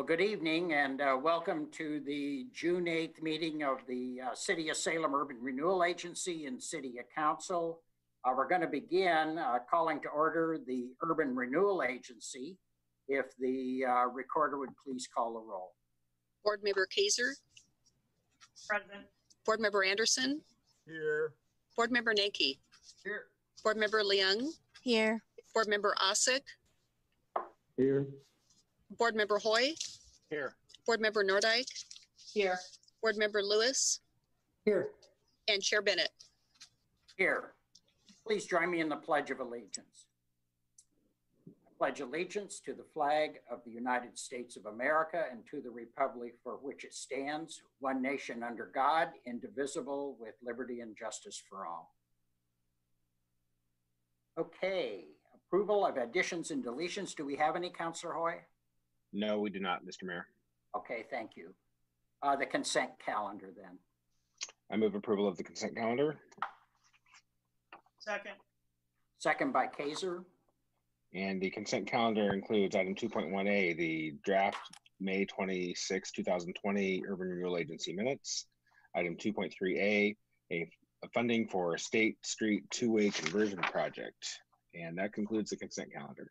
Well, good evening and uh, welcome to the June 8th meeting of the uh, City of Salem Urban Renewal Agency and City Council. Uh, We're going to begin uh, calling to order the Urban Renewal Agency. If the uh, recorder would please call the roll. Board Member Kaser, Present. Board Member Andersen, Here. Board Member Nanke, Here. Board Member Leung, Here. Board Member Ausec, Here. Board Member Hoy, Here. Board Member Nordyke, Here. Board Member Lewis, Here. and Chair Bennett. Here. Please join me in the Pledge of Allegiance. I pledge allegiance to the flag of the United States of America and to the republic for which it stands, one nation under God, indivisible, with liberty and justice for all. Okay, approval of additions and deletions. Do we have any, Counselor Hoy? No, we do not, Mr. Mayor. Okay, thank you. Uh, the consent calendar then. I move approval of the consent calendar Second. Second by Kaser. and the consent calendar includes item two point one A, the draft May 26, 2020 Urban Renewal Agency minutes. Item two point three A, a a funding for State Street two-way conversion project. And that concludes the consent calendar.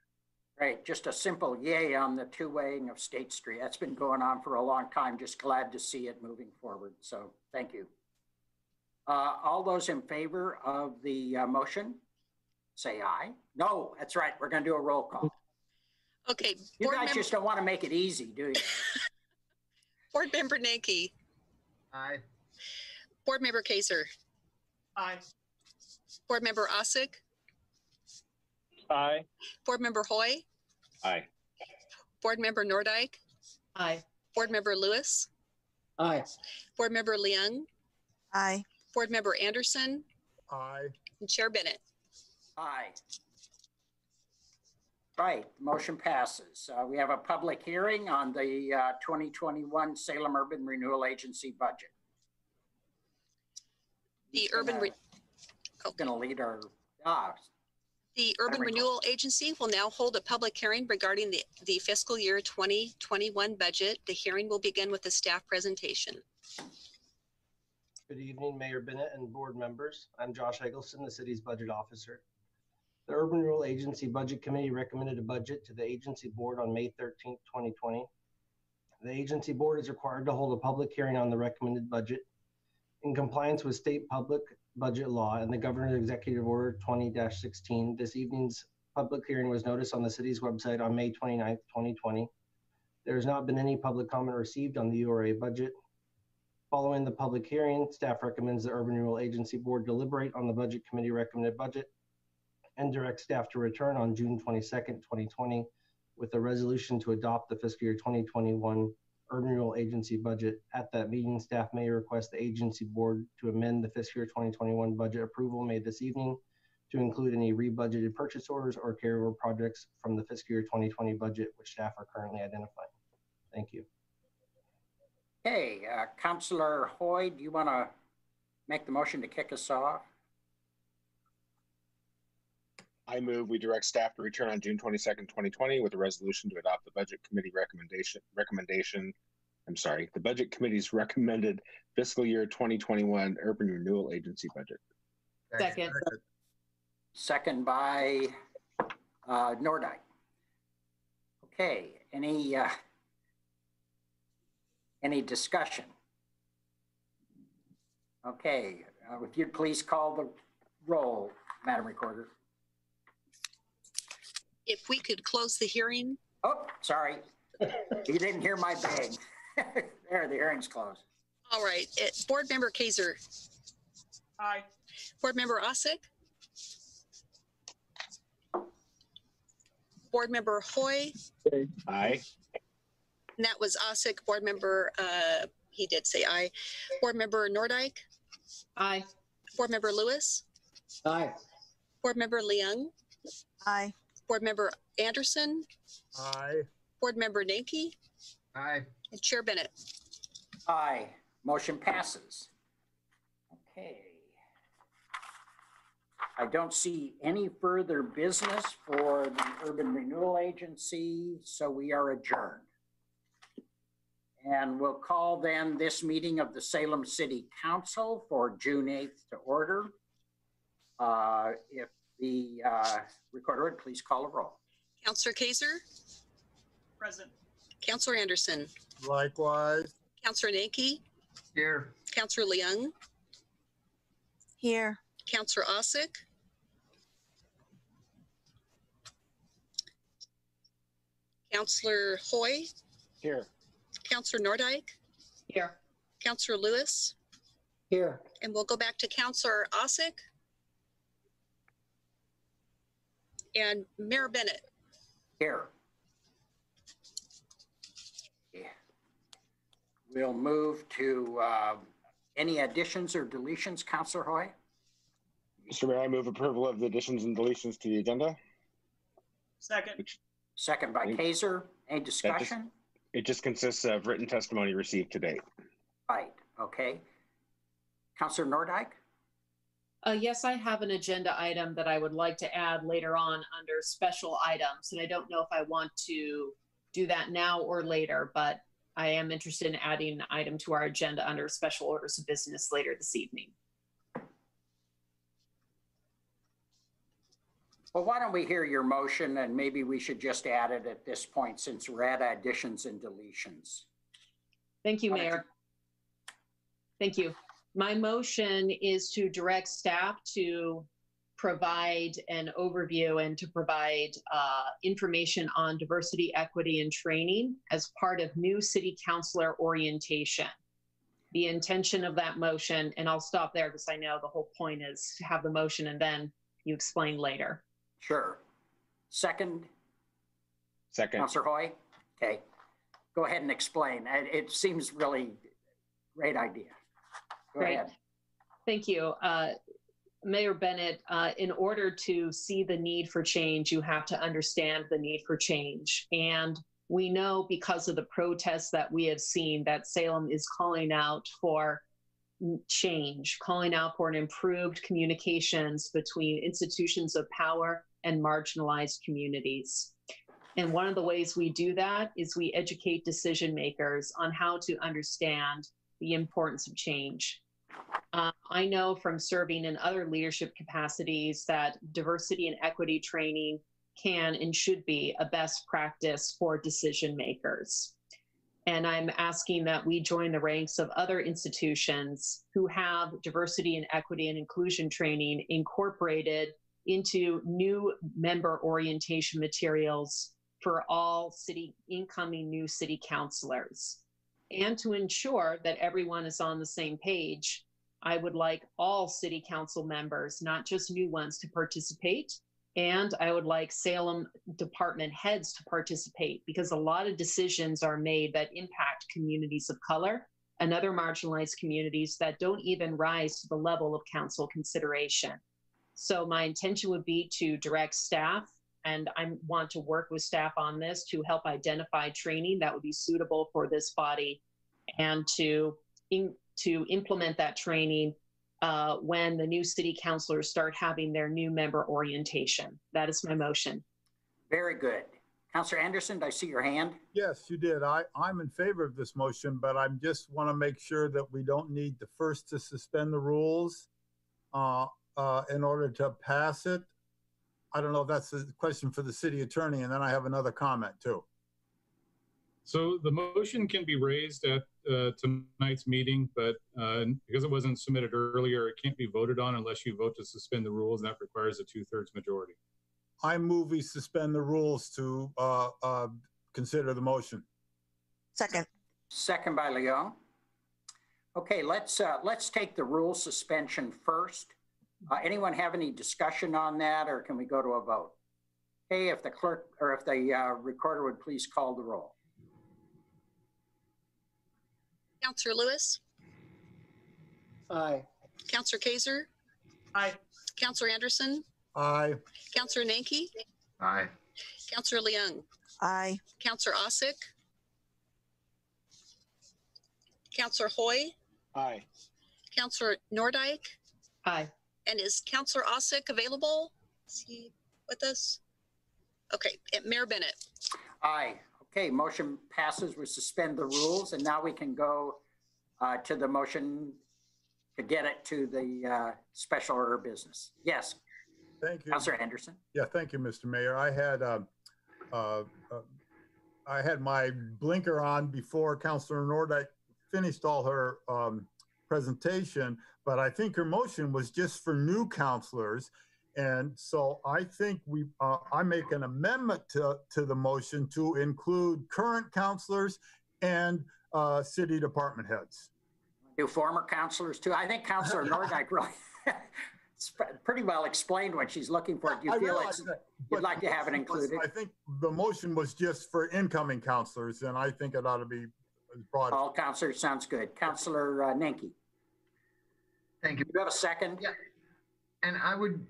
Great, just a simple yay on the two-waying of State Street. That's been going on for a long time. Just glad to see it moving forward. So thank you. Uh, all those in favor of the uh, motion, say aye. No, that's right. We're going to do a roll call. Okay, You Board guys Member, just don't want to make it easy, do you? Board Member Nanke, Aye. Board Member Kaser, Aye. Board Member Ausec, Aye. Board Member Hoy, Aye. Board Member Nordyke, Aye. Board Member Lewis, Aye. Board Member Leung, Aye. Board Member Andersen, Aye. and Chair Bennett. Aye. Right, motion passes. Uh, we have a public hearing on the uh, 2021 Salem Urban Renewal Agency budget. The Who's Urban, gonna- Re- oh. Going to lead our, ah, The Urban Madam Renewal Agency will now hold a public hearing regarding the, the fiscal year 2021 budget. The hearing will begin with a staff presentation. Good evening, Mayor Bennett and board members. I'm Josh Eggleston, the city's budget officer. The Urban Renewal Agency Budget Committee recommended a budget to the agency board on May 13, 2020. The agency board is required to hold a public hearing on the recommended budget in compliance with state public budget law and the governor's executive order 20-16. This evening's public hearing was noticed on the city's website on May 29, 2020. There has not been any public comment received on the URA budget. Following the public hearing, staff recommends the Urban Renewal Agency Board deliberate on the Budget Committee recommended budget and direct staff to return on June 22nd, 2020 with a resolution to adopt the fiscal year 2021 Renewal Agency budget. At that meeting, staff may request the agency board to amend the fiscal year 2021 budget approval made this evening to include any rebudgeted purchase orders or carryover projects from the fiscal year 2020 budget, which staff are currently identifying. Thank you. Okay, uh, Counselor Hoy, do you want to make the motion to kick us off? I move we direct staff to return on June twenty-second, twenty twenty with a resolution to adopt the budget committee recommendation, recommendation. I'm sorry, the budget committee's recommended fiscal year twenty twenty-one urban renewal agency budget. Second. Second by uh, Nordyke. Okay, any, uh, any discussion? Okay, uh, if you'd please call the roll, Madam Recorder. If we could close the hearing, Oh, sorry. You didn't hear my bang. There, the hearing's closed. all right. It- Board Member Kaser, Aye. Board Member Ausec, Board Member Hoy, Aye. and that was Ausec. Board Member, uh, he did say aye. Board Member Nordyke, Aye. Board Member Lewis, Aye. Board Member Leung, Aye. Board Member Andersen, Aye. Board Member Nanke, Aye. and Chair Bennett. Aye. Motion passes. Okay. I don't see any further business for the Urban Renewal Agency, so we are adjourned. And we'll call then this meeting of the Salem City Council for June 8th to order. Uh, If the uh, recorder would please call a roll. Counselor Kaser, Present. Counselor Andersen, Likewise. Counselor Nanke, Here. Counselor Leung, Here. Counselor Ausec, Counselor Hoy, Here. Counselor Nordyke, Here. Counselor Lewis, Here. and we'll go back to Counselor Ausec. And Mayor Bennett. Here. Yeah. We'll move to uh, any additions or deletions, Counselor Hoy? Mr. Mayor, I move approval of the additions and deletions to the agenda. Second. Second by Kaser. Any discussion? It just consists of written testimony received to date. Right, okay. Counselor Nordyke? Uh, yes, I have an agenda item that I would like to add later on under special items. And I don't know if I want to do that now or later, but I am interested in adding an item to our agenda under special orders of business later this evening. Well, why don't we hear your motion and maybe we should just add it at this point since we're at additions and deletions. Thank you, Why don't you- Mayor. Thank you. My motion is to direct staff to provide an overview and to provide uh, information on diversity, equity, and training as part of new city councilor orientation. The intention of that motion, and I'll stop there because I know the whole point is to have the motion and then you explain later. Sure. Second, Second. Counselor Hoy? Okay. Go ahead and explain. It, it seems really great idea. Go Great. ahead. Thank you. Uh, Mayor Bennett, uh, in order to see the need for change, you have to understand the need for change. And we know because of the protests that we have seen that Salem is calling out for change, calling out for an improved communications between institutions of power and marginalized communities. And one of the ways we do that is we educate decision makers on how to understand the importance of change. Uh, I know from serving in other leadership capacities that diversity and equity training can and should be a best practice for decision makers. And I'm asking that we join the ranks of other institutions who have diversity and equity and inclusion training incorporated into new member orientation materials for all city incoming new city councilors. And to ensure that everyone is on the same page, I would like all city council members, not just new ones, to participate. And I would like Salem department heads to participate because a lot of decisions are made that impact communities of color and other marginalized communities that don't even rise to the level of council consideration. So my intention would be to direct staff and I want to work with staff on this to help identify training that would be suitable for this body and to in, to implement that training uh, when the new city councilors start having their new member orientation. That is my motion. Very good. Counselor Andersen, I see your hand. Yes, you did. I, I'm in favor of this motion, but I just want to make sure that we don't need the first to suspend the rules uh, uh, in order to pass it. I don't know if that's a question for the city attorney, and then I have another comment too. So the motion can be raised at uh, tonight's meeting, but uh, because it wasn't submitted earlier, it can't be voted on unless you vote to suspend the rules, and that requires a two-thirds majority. I move we suspend the rules to uh, uh, consider the motion. Second. Second by Leung. Okay, let's, uh, let's take the rule suspension first. Uh, anyone have any discussion on that or can we go to a vote? Okay, if the clerk or if the uh, recorder would please call the roll. Counselor Lewis, Aye. Counselor Kaser, Aye. Counselor Andersen, Aye. Counselor Nanke, Aye. Counselor Leung, Aye. Counselor Ausec, Counselor Hoy, Aye. Counselor Nordyke, Aye. And is Counselor Ausec available? Is he with us? Okay, and Mayor Bennett. Aye. Okay, motion passes. We suspend the rules and now we can go uh, to the motion to get it to the uh, special order of business. Yes, Thank you. Counselor Andersen. Yeah, thank you, Mr. Mayor. I had, uh, uh, uh, I had my blinker on before Counselor Nordyke finished all her um, presentation, but I think her motion was just for new counselors. And so I think we, uh, I make an amendment to, to the motion to include current counselors and uh, city department heads. Do former counselors too. I think Counselor Nordyke really pretty well explained what she's looking for. Do you I feel it's, that, you'd like to have it motion was- included? I think the motion was just for incoming counselors, and I think it ought to be as broad. all counselors, sounds good. Counselor uh, Nanke, Thank you. do you have a second? Yeah. And I would,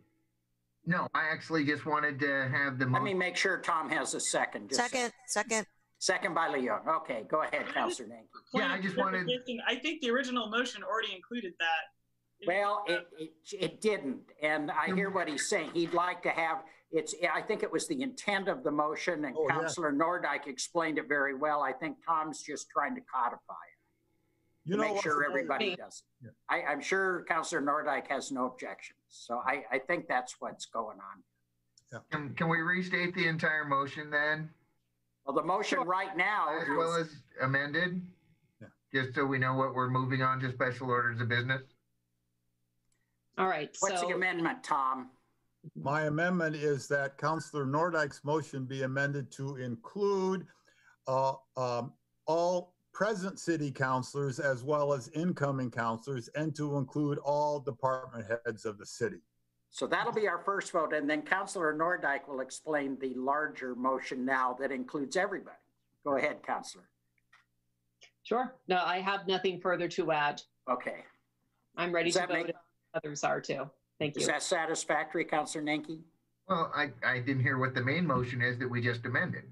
no, I actually just wanted to have the. Let me make sure Tom has a second. Just- second, second, Second by Leo. Okay, go ahead, Counselor Nanke. Yeah, I of just wanted- clarification, I think the original motion already included that. Well, it, it, it didn't, and I hear what he's saying. He'd like to have, it's, I think it was the intent of the motion, and Oh, yeah. Counselor Nordyke explained it very well. I think Tom's just trying to codify it, You know make sure another- everybody does Yeah. it. I, I'm sure Counselor Nordyke has no objections, so I, I think that's what's going on. Can, can we restate the entire motion then, Well, the motion right now as well is, as amended? Yeah. Just so we know what we're moving on to special orders of business? All right, what's the amendment, Tom? My amendment is that Counselor Nordyke's motion be amended to include uh, um, all present city councilors as well as incoming councilors and to include all department heads of the city. So that'll be our first vote, and then Counselor Nordyke will explain the larger motion now that includes everybody. Go ahead, Counselor. sure. No, I have nothing further to add. Okay. I'm ready to that make- vote. Others are too. Thank you. Is that satisfactory, Counselor Nanke? Well, I, I didn't hear what the main motion is that we just amended.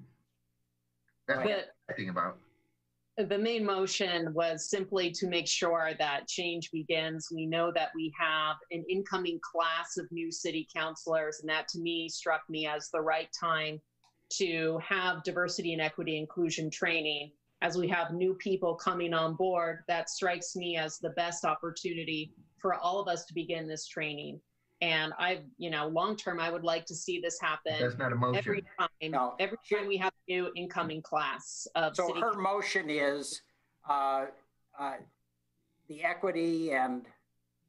That's what But I'm thinking about. The main motion was simply to make sure that change begins. We know that we have an incoming class of new city councilors, and that to me struck me as the right time to have diversity and equity inclusion training. As we have new people coming on board, that strikes me as the best opportunity for all of us to begin this training. And I, you know, long term, I would like to see this happen That's not a motion. every time. No. Every time we have a new incoming class of So city her motion is uh, uh, the equity and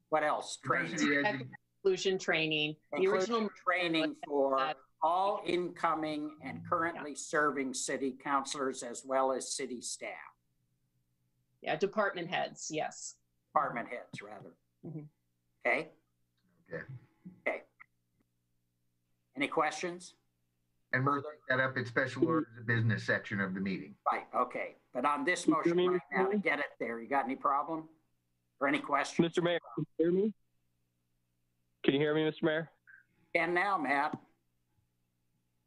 what else? Training. Diversity edu- inclusion training. The original training for all incoming and currently serving city councilors as well as city staff, yeah, department heads, yes. department heads, rather. Mhm. Okay? Okay. Okay. Any questions? And we'll take that up in special orders of business section of the meeting. Right, okay. But on this motion me, right Mr. now, to get it there, you got any problem? Or any questions? Mr. Mayor, can you hear me? Can you hear me, Mr. Mayor? And now, Matt.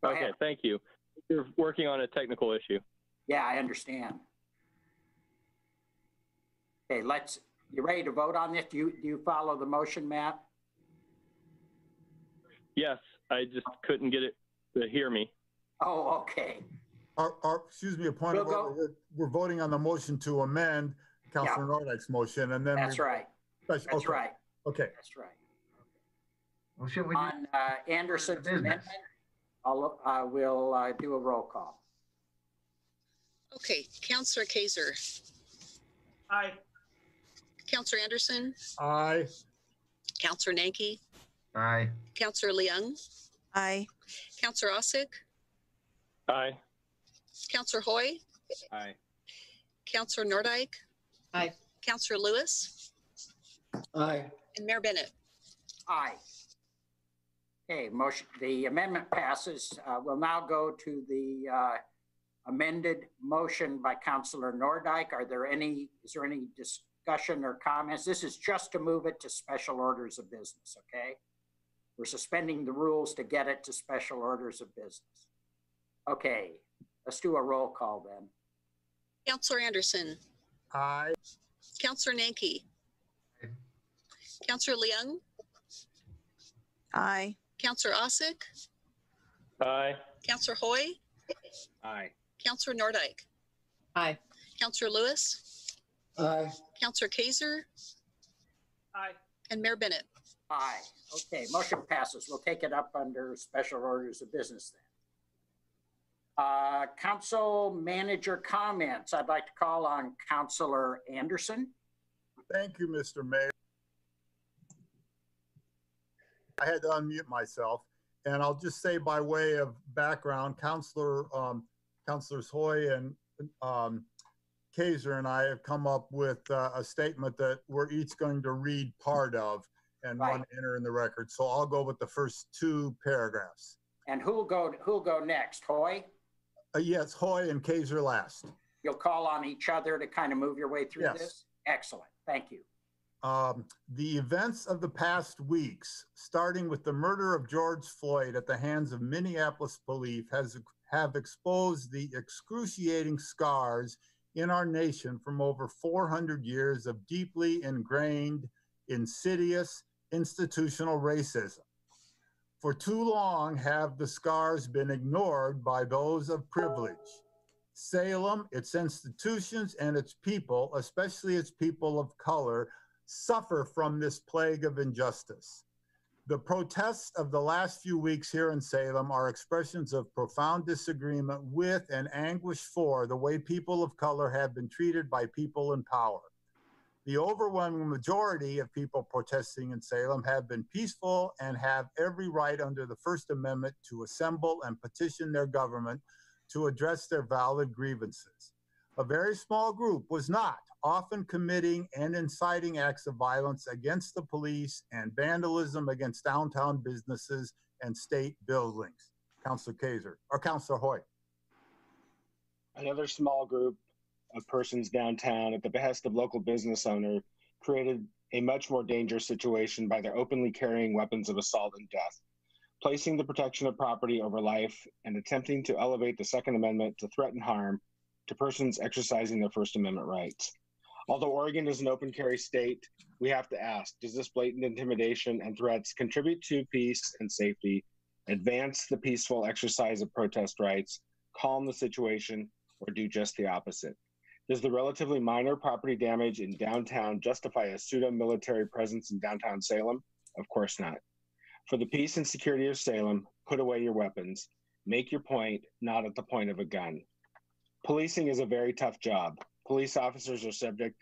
Go Okay, ahead. thank you. You're working on a technical issue. Yeah, I understand. Okay, let's, you ready to vote on this? Do you, do you follow the motion, Matt? Yes, I just couldn't get it to hear me. Oh, okay. Our, our, excuse me, a point We'll go- order. We're- We're voting on the motion to amend Counselor Nordyke's motion and then. That's we- right. Special- That's okay, right. Okay, That's right. Well, shouldn't we do? On uh, Andersen's Business. amendment, I'll, uh, we'll uh, do a roll call. Okay, Counselor Kaser, Aye. Counselor Andersen, aye. Counselor Nanke, Aye. Counselor Leung, aye, Counselor Ausec, Aye. Counselor Hoy, Aye. Counselor Nordyke. Aye. Counselor Lewis Aye. and Mayor Bennett. Aye. Okay, motion, the amendment passes. Uh, We'll now go to the uh, amended motion by Counselor Nordyke. Are there any, is there any discussion or comments? This is just to move it to special orders of business, okay? We're suspending the rules to get it to special orders of business. Okay, let's do a roll call then. Counselor Andersen, Aye. Counselor Nanke, Aye. Counselor Leung, aye, Counselor Ausec, Aye. Counselor Hoy, Aye. Counselor Nordyke, Aye. Counselor Lewis, Aye. Counselor Kaser, Aye. and Mayor Bennett. Aye. Okay, motion passes. We'll take it up under special orders of business then. Uh, council manager comments. I'd like to call on Counselor Andersen. Thank you, Mr. Mayor. I had to unmute myself, and I'll just say by way of background, Counselor, um, Hoy and, um, Kaser and I have come up with uh, a statement that we're each going to read part of and one enter in the record. So I'll go with the first two paragraphs. And who'll go, who'll go next? Hoy? Uh, yes, Hoy and Kaiser last. You'll call on each other to kind of move your way through Yes. this? Excellent. Thank you. Um, the events of the past weeks, starting with the murder of George Floyd at the hands of Minneapolis police, has have exposed the excruciating scars in our nation from over 400 years of deeply ingrained, insidious institutional racism. For too long have the scars been ignored by those of privilege. Salem, its institutions, and its people, especially its people of color, suffer from this plague of injustice. The protests of the last few weeks here in Salem are expressions of profound disagreement with and anguish for the way people of color have been treated by people in power. The overwhelming majority of people protesting in Salem have been peaceful and have every right under the First Amendment to assemble and petition their government to address their valid grievances. A very small group was not, often committing and inciting acts of violence against the police and vandalism against downtown businesses and state buildings. Councilor Kaser, or Councilor Hoy. Another small group of persons downtown at the behest of local business owner created a much more dangerous situation by their openly carrying weapons of assault and death, placing the protection of property over life and attempting to elevate the Second Amendment to threaten harm to persons exercising their First Amendment rights. Although Oregon is an open carry state, we have to ask does this blatant intimidation and threats contribute to peace and safety, advance the peaceful exercise of protest rights, calm the situation, or do just the opposite? Does the relatively minor property damage in downtown justify a pseudo military presence in downtown Salem? Of course not. For the peace and security of Salem, put away your weapons. Make your point, not at the point of a gun. Policing is a very tough job. Police officers are subject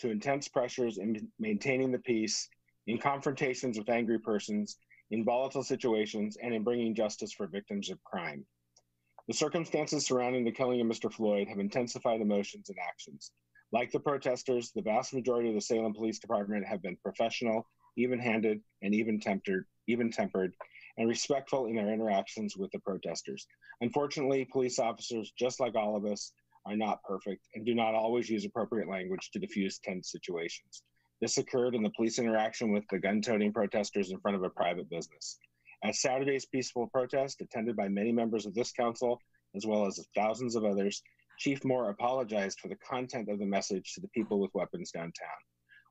to intense pressures in maintaining the peace, in confrontations with angry persons, in volatile situations, and in bringing justice for victims of crime. The circumstances surrounding the killing of Mr. Floyd have intensified emotions and actions. Like the protesters, the vast majority of the Salem Police Department have been professional, even-handed, and even-tempered, even-tempered, and respectful in their interactions with the protesters. Unfortunately, police officers, just like all of us, are not perfect and do not always use appropriate language to diffuse tense situations. This occurred in the police interaction with the gun-toting protesters in front of a private business. At Saturday's peaceful protest, attended by many members of this council, as well as thousands of others, Chief Moore apologized for the content of the message to the people with weapons downtown.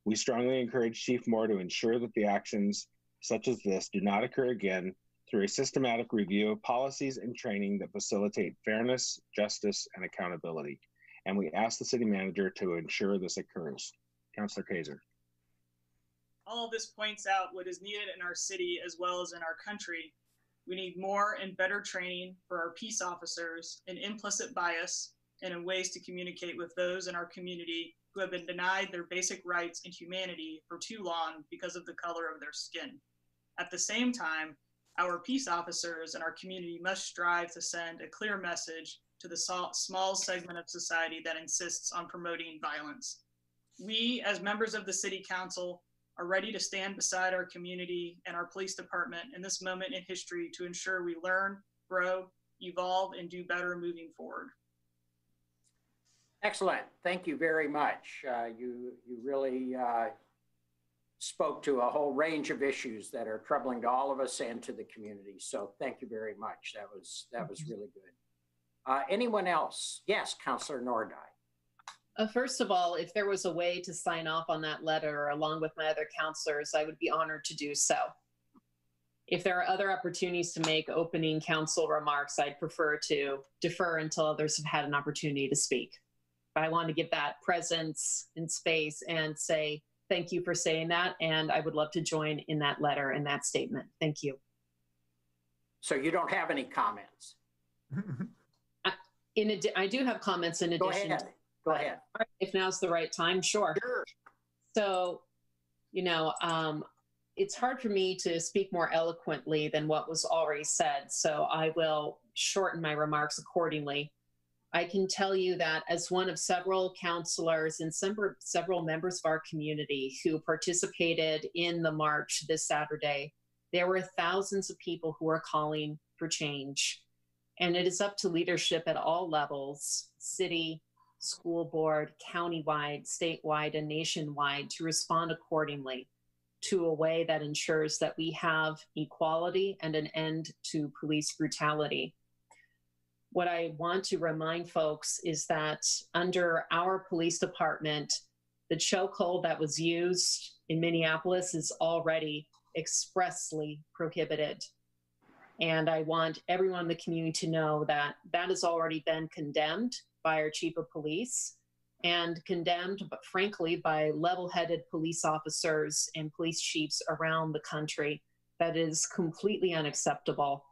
We strongly encourage Chief Moore to ensure that the actions such as this do not occur again through a systematic review of policies and training that facilitate fairness, justice, and accountability. And we ask the city manager to ensure this occurs. Councilor Kaser. All of this points out what is needed in our city as well as in our country. We need more and better training for our peace officers in implicit bias and in ways to communicate with those in our community who have been denied their basic rights and humanity for too long because of the color of their skin. At the same time, our peace officers and our community must strive to send a clear message to the small segment of society that insists on promoting violence. We, as members of the City Council, are ready to stand beside our community and our police department in this moment in history to ensure we learn, grow, evolve, and do better moving forward. Excellent. Thank you very much. Uh, you, you really uh, spoke to a whole range of issues that are troubling to all of us and to the community. So thank you very much. That was that was really good. Uh, anyone else? Yes, Councillor Nordyke. Uh, first of all, if there was a way to sign off on that letter along with my other counselors, I would be honored to do so. If there are other opportunities to make opening council remarks, I'd prefer to defer until others have had an opportunity to speak. But I want to give that presence and space and say thank you for saying that. And I would love to join in that letter and that statement. Thank you. So you don't have any comments? In addi- I do have comments in Go addition. ahead. Go ahead. If now's the right time, sure. Sure. So, you know, um, it's hard for me to speak more eloquently than what was already said. So I will shorten my remarks accordingly. I can tell you that as one of several counselors and some, several members of our community who participated in the march this Saturday, there were thousands of people who are calling for change. And it is up to leadership at all levels city, school board, countywide, statewide, and nationwide to respond accordingly to a way that ensures that we have equality and an end to police brutality. What I want to remind folks is that under our police department, the chokehold that was used in Minneapolis is already expressly prohibited. And I want everyone in the community to know that that has already been condemned by our chief of police and condemned, but frankly, by level headed police officers and police chiefs around the country. That is completely unacceptable.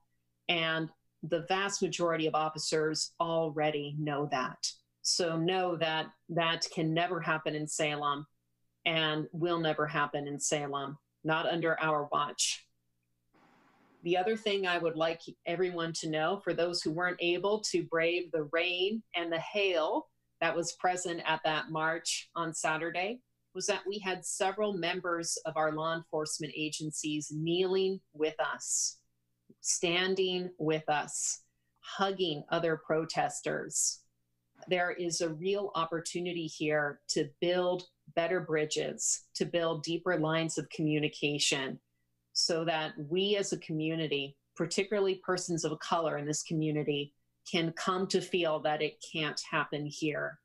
And the vast majority of officers already know that. So know that that can never happen in Salem and will never happen in Salem, not under our watch. The other thing I would like everyone to know for those who weren't able to brave the rain and the hail that was present at that march on Saturday was that we had several members of our law enforcement agencies kneeling with us, standing with us, hugging other protesters. There is a real opportunity here to build better bridges, to build deeper lines of communication so that we as a community, particularly persons of color in this community, can come to feel that it can't happen here.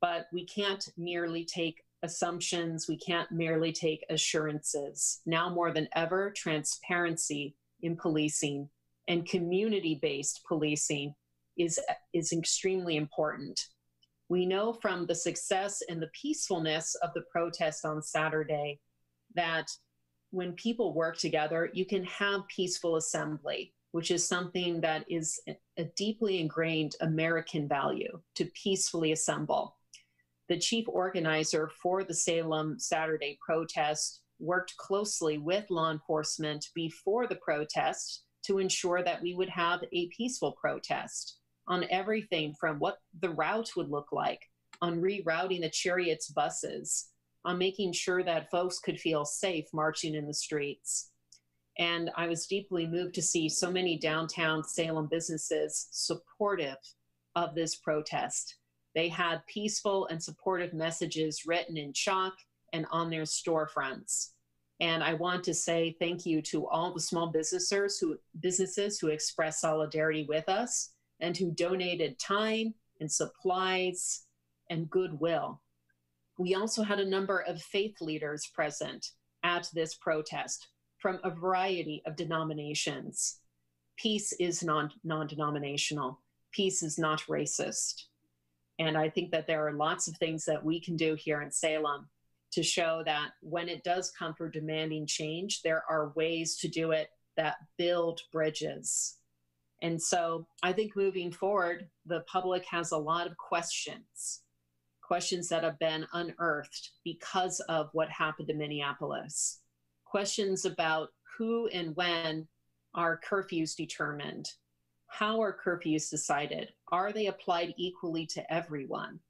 But we can't merely take assumptions, we can't merely take assurances. Now more than ever, transparency in policing and community based policing is, is extremely important. We know from the success and the peacefulness of the protest on Saturday that when people work together, you can have peaceful assembly, which is something that is a deeply ingrained American value to peacefully assemble. The chief organizer for the Salem Saturday protest worked closely with law enforcement before the protest to ensure that we would have a peaceful protest on everything from what the route would look like, on rerouting the Cherriots buses, on making sure that folks could feel safe marching in the streets. And I was deeply moved to see so many downtown Salem businesses supportive of this protest. They had peaceful and supportive messages written in chalk and on their storefronts. And I want to say thank you to all the small businesses who businesses who expressed solidarity with us and who donated time and supplies and goodwill. We also had a number of faith leaders present at this protest from a variety of denominations. Peace is non denominational, peace is not racist. And I think that there are lots of things that we can do here in Salem to show that when it does come for demanding change, there are ways to do it that build bridges. And so I think moving forward, the public has a lot of questions questions that have been unearthed because of what happened in Minneapolis. Questions about who and when are curfews determined? How are curfews decided? Are they applied equally to everyone?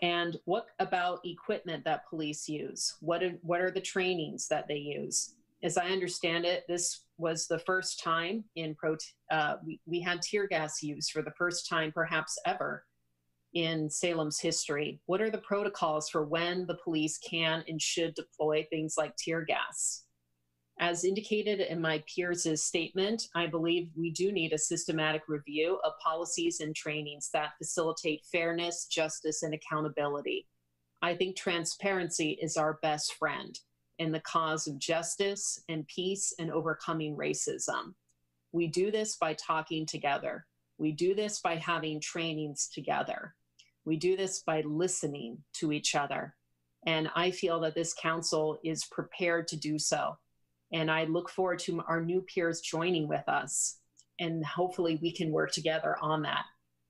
And what about equipment that police use? What are, what are the trainings that they use? As I understand it, this was the first time in pro, uh, we, we had tear gas use for the first time perhaps ever in Salem's history? What are the protocols for when the police can and should deploy things like tear gas? As indicated in my peers' statement, I believe we do need a systematic review of policies and trainings that facilitate fairness, justice, and accountability. I think transparency is our best friend. in the cause of justice and peace and overcoming racism. We do this by talking together. We do this by having trainings together. We do this by listening to each other. And I feel that this council is prepared to do so. And I look forward to our new peers joining with us. And hopefully we can work together on that.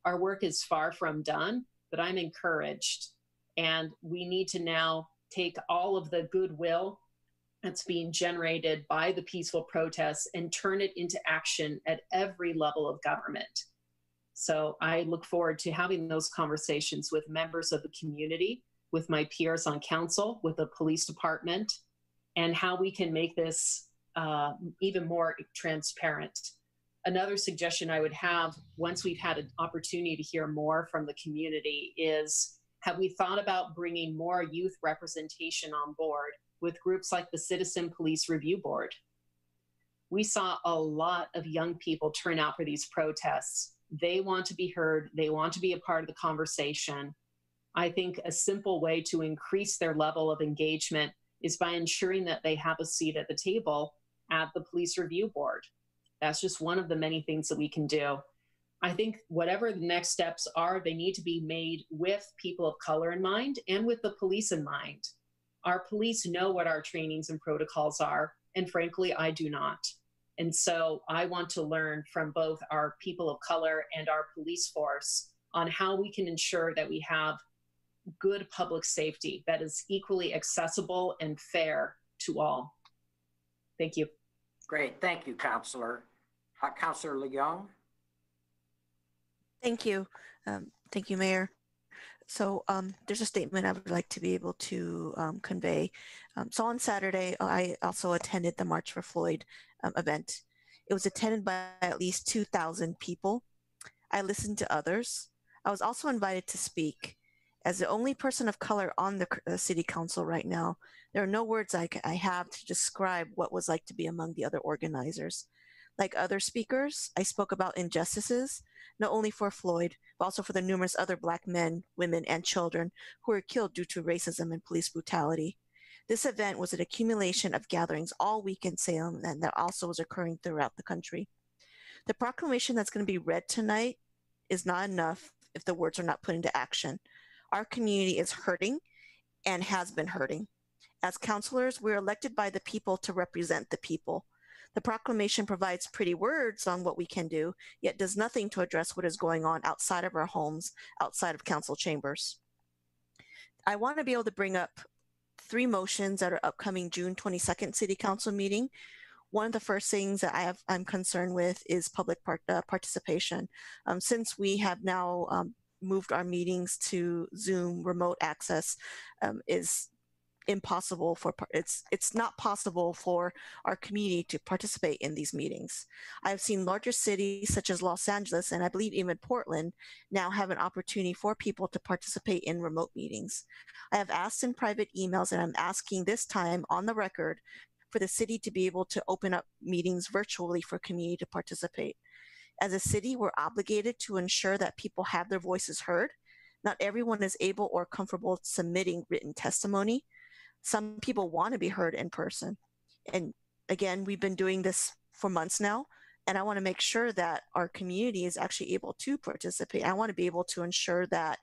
Our work is far from done, but I'm encouraged. And we need to now take all of the goodwill that's being generated by the peaceful protests and turn it into action at every level of government. So I look forward to having those conversations with members of the community, with my peers on council, with the police department, and how we can make this uh, even more transparent. Another suggestion I would have once we've had an opportunity to hear more from the community is have we thought about bringing more youth representation on board with groups like the Citizen Police Review Board? We saw a lot of young people turn out for these protests. They want to be heard, they want to be a part of the conversation. I think a simple way to increase their level of engagement is by ensuring that they have a seat at the table at the police review board. That's just one of the many things that we can do. I think whatever the next steps are, they need to be made with people of color in mind and with the police in mind. Our police know what our trainings and protocols are, and frankly, I do not. And so I want to learn from both our people of color and our police force on how we can ensure that we have good public safety that is equally accessible and fair to all. Thank you. Great, thank you, Counselor. Uh, Counselor Leung? Thank you. Um, thank you, Mayor. So um, there's a statement I would like to be able to um, convey. Um, so on Saturday, I also attended the March for Floyd um, event. It was attended by at least 2,000 people. I listened to others. I was also invited to speak. As the only person of color on the uh, city council right now, there are no words I, I have to describe what was like to be among the other organizers. Like other speakers, I spoke about injustices, not only for Floyd, but also for the numerous other Black men, women, and children who were killed due to racism and police brutality. This event was an accumulation of gatherings all week in Salem and that also was occurring throughout the country. The proclamation that's going to be read tonight is not enough if the words are not put into action. Our community is hurting and has been hurting. As counselors, we're elected by the people to represent the people. The proclamation provides pretty words on what we can do, yet does nothing to address what is going on outside of our homes, outside of council chambers. I want to be able to bring up three motions at our upcoming June 22nd City Council meeting. One of the first things that I have, I'm concerned with is public part, uh, participation. Um, since we have now um, moved our meetings to Zoom remote access um, is impossible for it's it's not possible for our community to participate in these meetings. I've seen larger cities such as Los Angeles and I believe even Portland now have an opportunity for people to participate in remote meetings. I have asked in private emails and I'm asking this time on the record for the city to be able to open up meetings virtually for community to participate. As a city, we're obligated to ensure that people have their voices heard. Not everyone is able or comfortable submitting written testimony. Some people want to be heard in person. And again, we've been doing this for months now. And I want to make sure that our community is actually able to participate. I want to be able to ensure that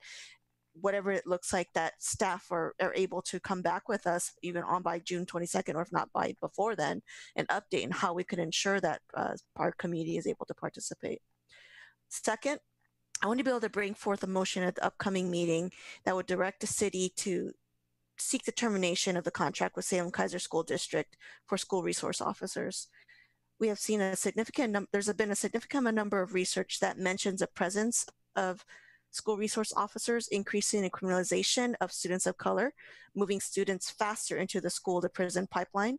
whatever it looks like that staff are, are able to come back with us even on by June 22nd, or if not by before then, an update on how we can ensure that uh, our community is able to participate. Second, I want to be able to bring forth a motion at the upcoming meeting that would direct the city to seek the termination of the contract with Salem Keizer School District for school resource officers. We have seen a significant number, there's been a significant number of research that mentions a presence of school resource officers increasing the criminalization of students of color, moving students faster into the school to prison pipeline.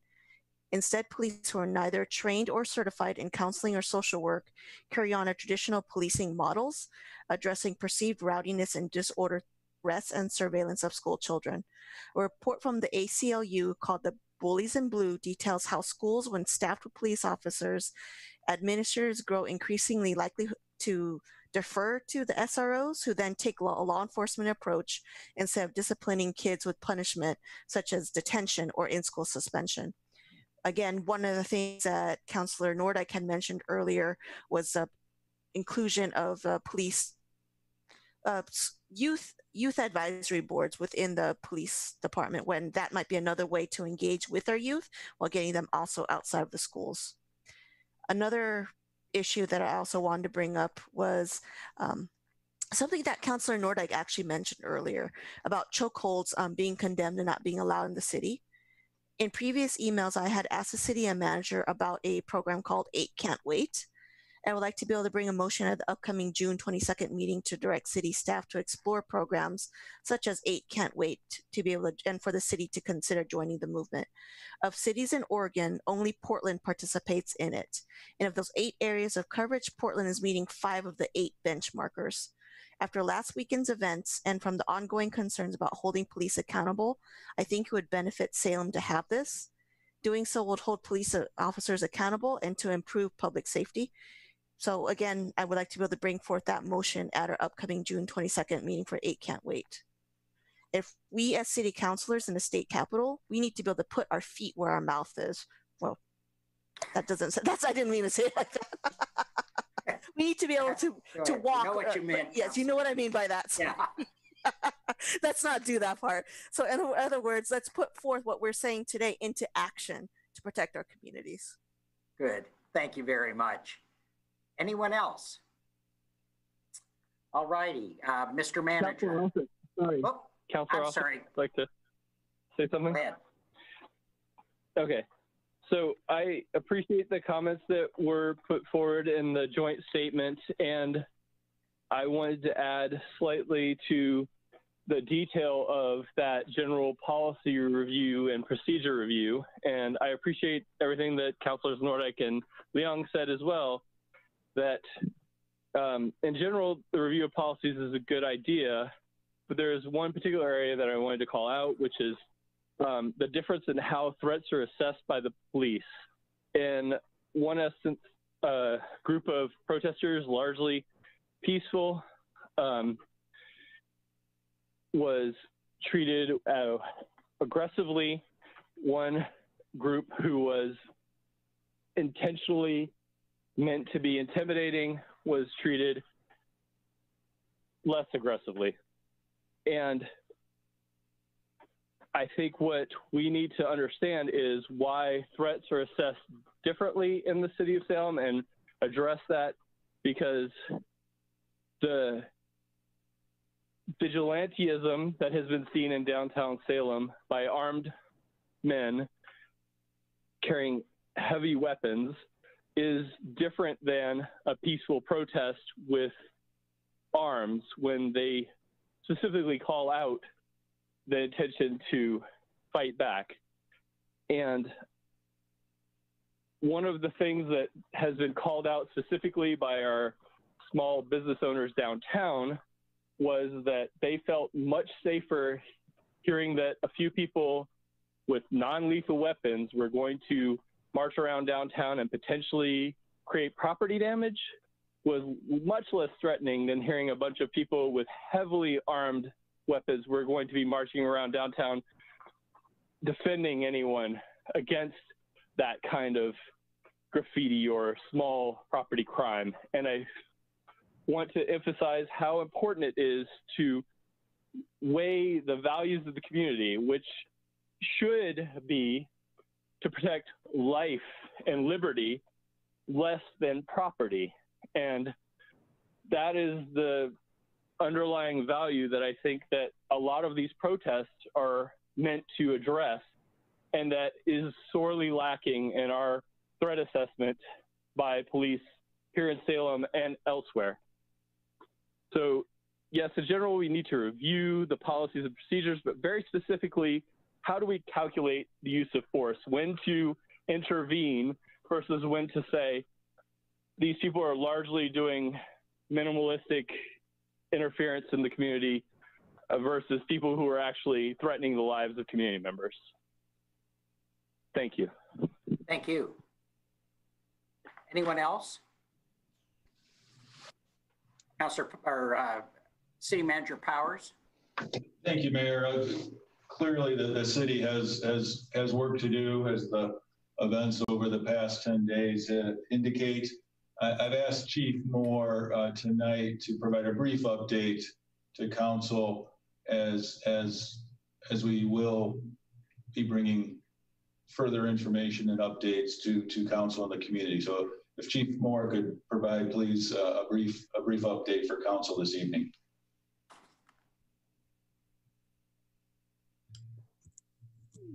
Instead, police who are neither trained or certified in counseling or social work carry on a traditional policing models, addressing perceived rowdiness and disorder arrests and surveillance of school children. A report from the ACLU called the Bullies in Blue details how schools, when staffed with police officers, administrators grow increasingly likely to defer to the SROs who then take a law enforcement approach instead of disciplining kids with punishment such as detention or in-school suspension. Again, one of the things that Councillor Nordyke had mentioned earlier was the inclusion of uh, police uh, youth youth advisory boards within the police department when that might be another way to engage with our youth while getting them also outside of the schools. Another issue that i also wanted to bring up was um, something that councillor nordyke actually mentioned earlier about chokeholds um, being condemned and not being allowed in the city. In previous emails i had asked the city manager about a program called eight can't wait I would like to be able to bring a motion at the upcoming June 22nd meeting to direct city staff to explore programs such as Eight Can't Wait to be able to, and for the city to consider joining the movement. Of cities in Oregon, only Portland participates in it. And of those eight areas of coverage, Portland is meeting five of the eight benchmarkers. After last weekend's events and from the ongoing concerns about holding police accountable, I think it would benefit Salem to have this. Doing so would hold police officers accountable and to improve public safety. So again, I would like to be able to bring forth that motion at our upcoming June 22nd meeting for eight can't wait. If we as city councilors in the state capital, we need to be able to put our feet where our mouth is. Well, that doesn't, say- that's, I didn't mean to say it like that. We need to be able to, Go to walk. Know what uh, you meant. Yes, you know what I mean by that. So Yeah. let's not do that part. So in other words, let's put forth what we're saying today into action to protect our communities. Good. Thank you very much. Anyone else? All righty, uh, Mr. Manager. Officer, sorry. Oh, Counselor I'm Officer, sorry. would like to say something? Okay. So I appreciate the comments that were put forward in the joint statement, and I wanted to add slightly to the detail of that general policy review and procedure review. And I appreciate everything that Councilors Nordyke and Leung said as well, that um, in general, the review of policies is a good idea, but there is one particular area that I wanted to call out, which is um, the difference in how threats are assessed by the police. In one instance, a group of protesters, largely peaceful, um, was treated uh, aggressively. One group who was intentionally meant to be intimidating was treated less aggressively. And I think what we need to understand is why threats are assessed differently in the city of Salem and address that because the vigilantism that has been seen in downtown Salem by armed men carrying heavy weapons is different than a peaceful protest with arms when they specifically call out the intention to fight back. And one of the things that has been called out specifically by our small business owners downtown was that they felt much safer hearing that a few people with non lethal weapons were going to march around downtown and potentially create property damage was much less threatening than hearing a bunch of people with heavily armed weapons were going to be marching around downtown defending anyone against that kind of graffiti or small property crime. And I want to emphasize how important it is to weigh the values of the community, which should be to protect life and liberty less than property. And that is the underlying value that I think that a lot of these protests are meant to address and that is sorely lacking in our threat assessment by police here in Salem and elsewhere. So, yes, in general, we need to review the policies and procedures, but very specifically, how do we calculate the use of force? When to intervene versus when to say these people are largely doing minimalistic interference in the community versus people who are actually threatening the lives of community members. Thank you. Thank you. Anyone else? Councilor, or uh, City Manager Powers? Thank you, Mayor. Clearly, the, the city has, has, has work to do as the events over the past 10 days uh, indicate. I, I've asked Chief Moore uh, tonight to provide a brief update to council as, as, as we will be bringing further information and updates to, to council and the community. So if Chief Moore could provide, please, uh, a brief, a brief update for council this evening.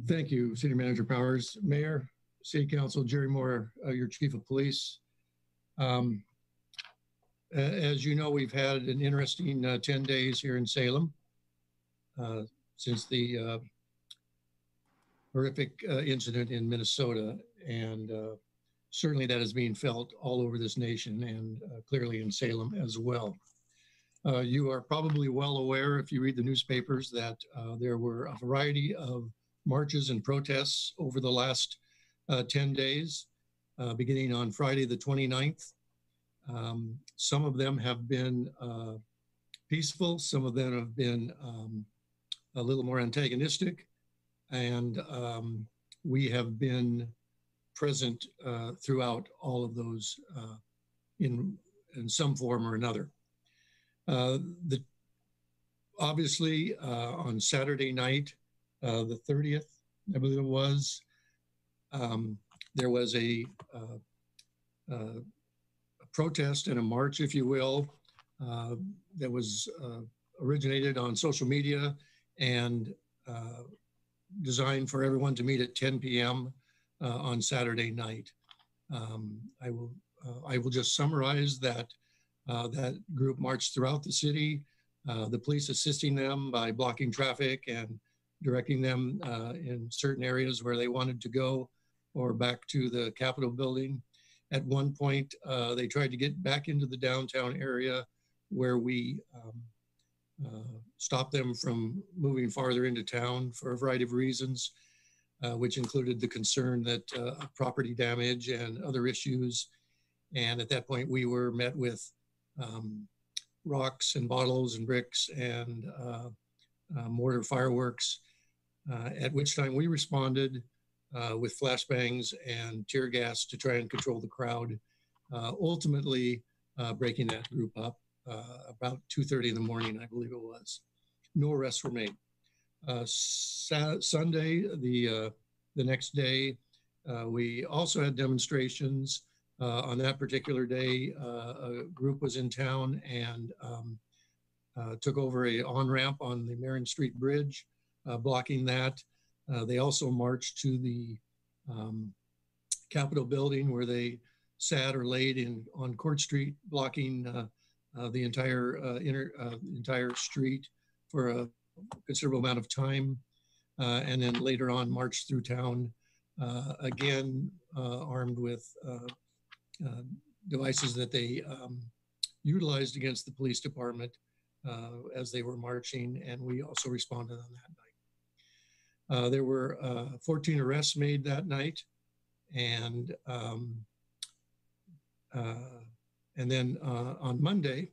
Thank you, City Manager Powers. Mayor, City Council, Jerry Moore, uh, your Chief of Police. Um, as you know, we've had an interesting uh, 10 days here in Salem uh, since the uh, horrific uh, incident in Minnesota. And uh, certainly that is being felt all over this nation and clearly in Salem as well. You are probably well aware, if you read the newspapers, that there were a variety of marches and protests over the last uh, 10 days, uh, beginning on Friday, the 29th. Um, some of them have been uh, peaceful, some of them have been um, a little more antagonistic, and um, we have been present uh, throughout all of those uh, in, in some form or another. Uh, the, obviously, on Saturday night, uh, the 30th, I believe it was. Um, there was a, uh, uh, a protest and a march, if you will, uh, that was uh, originated on social media and designed for everyone to meet at 10 p.m. On Saturday night. Um, I will I will just summarize that that group marched throughout the city. Uh, the police assisting them by blocking traffic and directing them uh, in certain areas where they wanted to go or back to the Capitol building. At one point, uh, they tried to get back into the downtown area where we um, uh, stopped them from moving farther into town for a variety of reasons, uh, which included the concern that uh, property damage and other issues. And at that point, we were met with um, rocks and bottles and bricks and uh, uh, mortar fireworks at which time we responded uh, with flashbangs and tear gas to try and control the crowd, uh, ultimately uh, breaking that group up uh, about 2.30 in the morning, I believe it was. No arrests were made. Uh, Sa- Sunday, the, the next day, we also had demonstrations. on that particular day, a group was in town and um, took over a on-ramp on the Marion Street Bridge uh, blocking that. Uh, they also marched to the um, Capitol building where they sat or laid in on Court Street, blocking uh, uh the entire uh, inner uh, entire street for a considerable amount of time, and then later on marched through town again, armed with devices that they um, utilized against the police department as they were marching, and we also responded on that night. Uh, there were uh, 14 arrests made that night, and um, uh, and then uh, on Monday,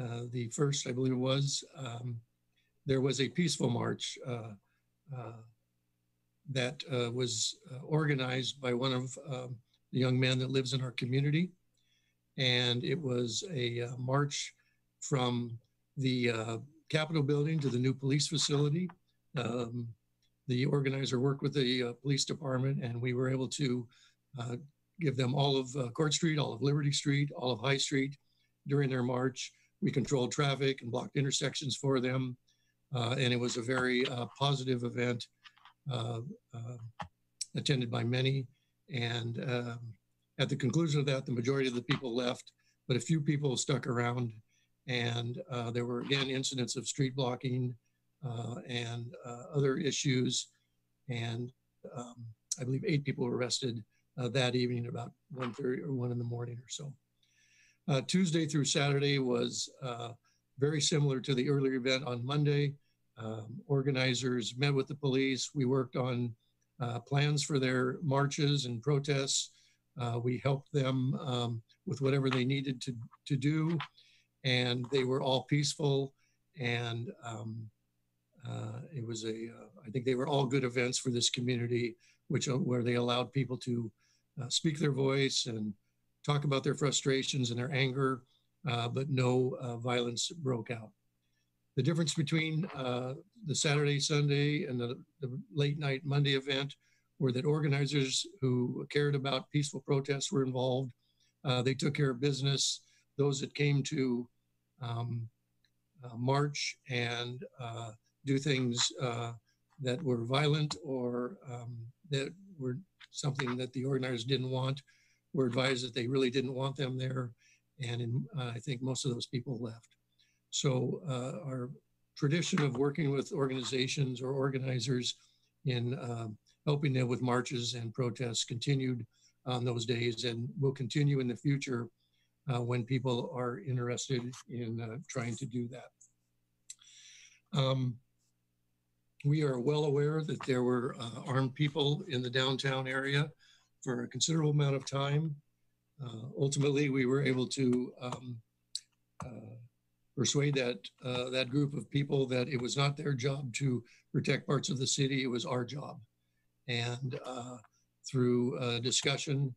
uh, the first I believe it was, um, there was a peaceful march uh, that was organized by one of um, the young men that lives in our community, and it was a march from the Capitol building to the new police facility. Um, the organizer worked with the uh, police department and we were able to uh, give them all of uh, Court Street, all of Liberty Street, all of High Street during their march. We controlled traffic and blocked intersections for them. Uh, and it was a very uh, positive event uh, attended by many. And um, at the conclusion of that, the majority of the people left, but a few people stuck around. And there were again incidents of street blocking, and uh, other issues. And um, I believe eight people were arrested uh, that evening about 1.30 or 1 in the morning or so. Tuesday through Saturday was very similar to the earlier event on Monday. Um, organizers met with the police. We worked on uh, plans for their marches and protests. Uh, we helped them um, with whatever they needed to, to do. and they were all peaceful. And um, uh, it was a, uh, I think they were all good events for this community, which uh, where they allowed people to uh, speak their voice and talk about their frustrations and their anger, but no violence broke out. The difference between the Saturday, Sunday, and the, the late night Monday event were that organizers who cared about peaceful protests were involved. Uh, they took care of business. Those that came to um, uh, march and uh, do things uh, that were violent or um, that were something that the organizers didn't want were advised that they really didn't want them there. And in, uh, I think most of those people left. So uh, our tradition of working with organizations or organizers in uh, helping them with marches and protests continued on those days and will continue in the future uh, when people are interested in uh, trying to do that. Um, we are well aware that there were uh, armed people in the downtown area for a considerable amount of time. Uh, ultimately, we were able to um, uh, persuade that uh, that group of people that it was not their job to protect parts of the city; it was our job. And uh, through uh, discussion,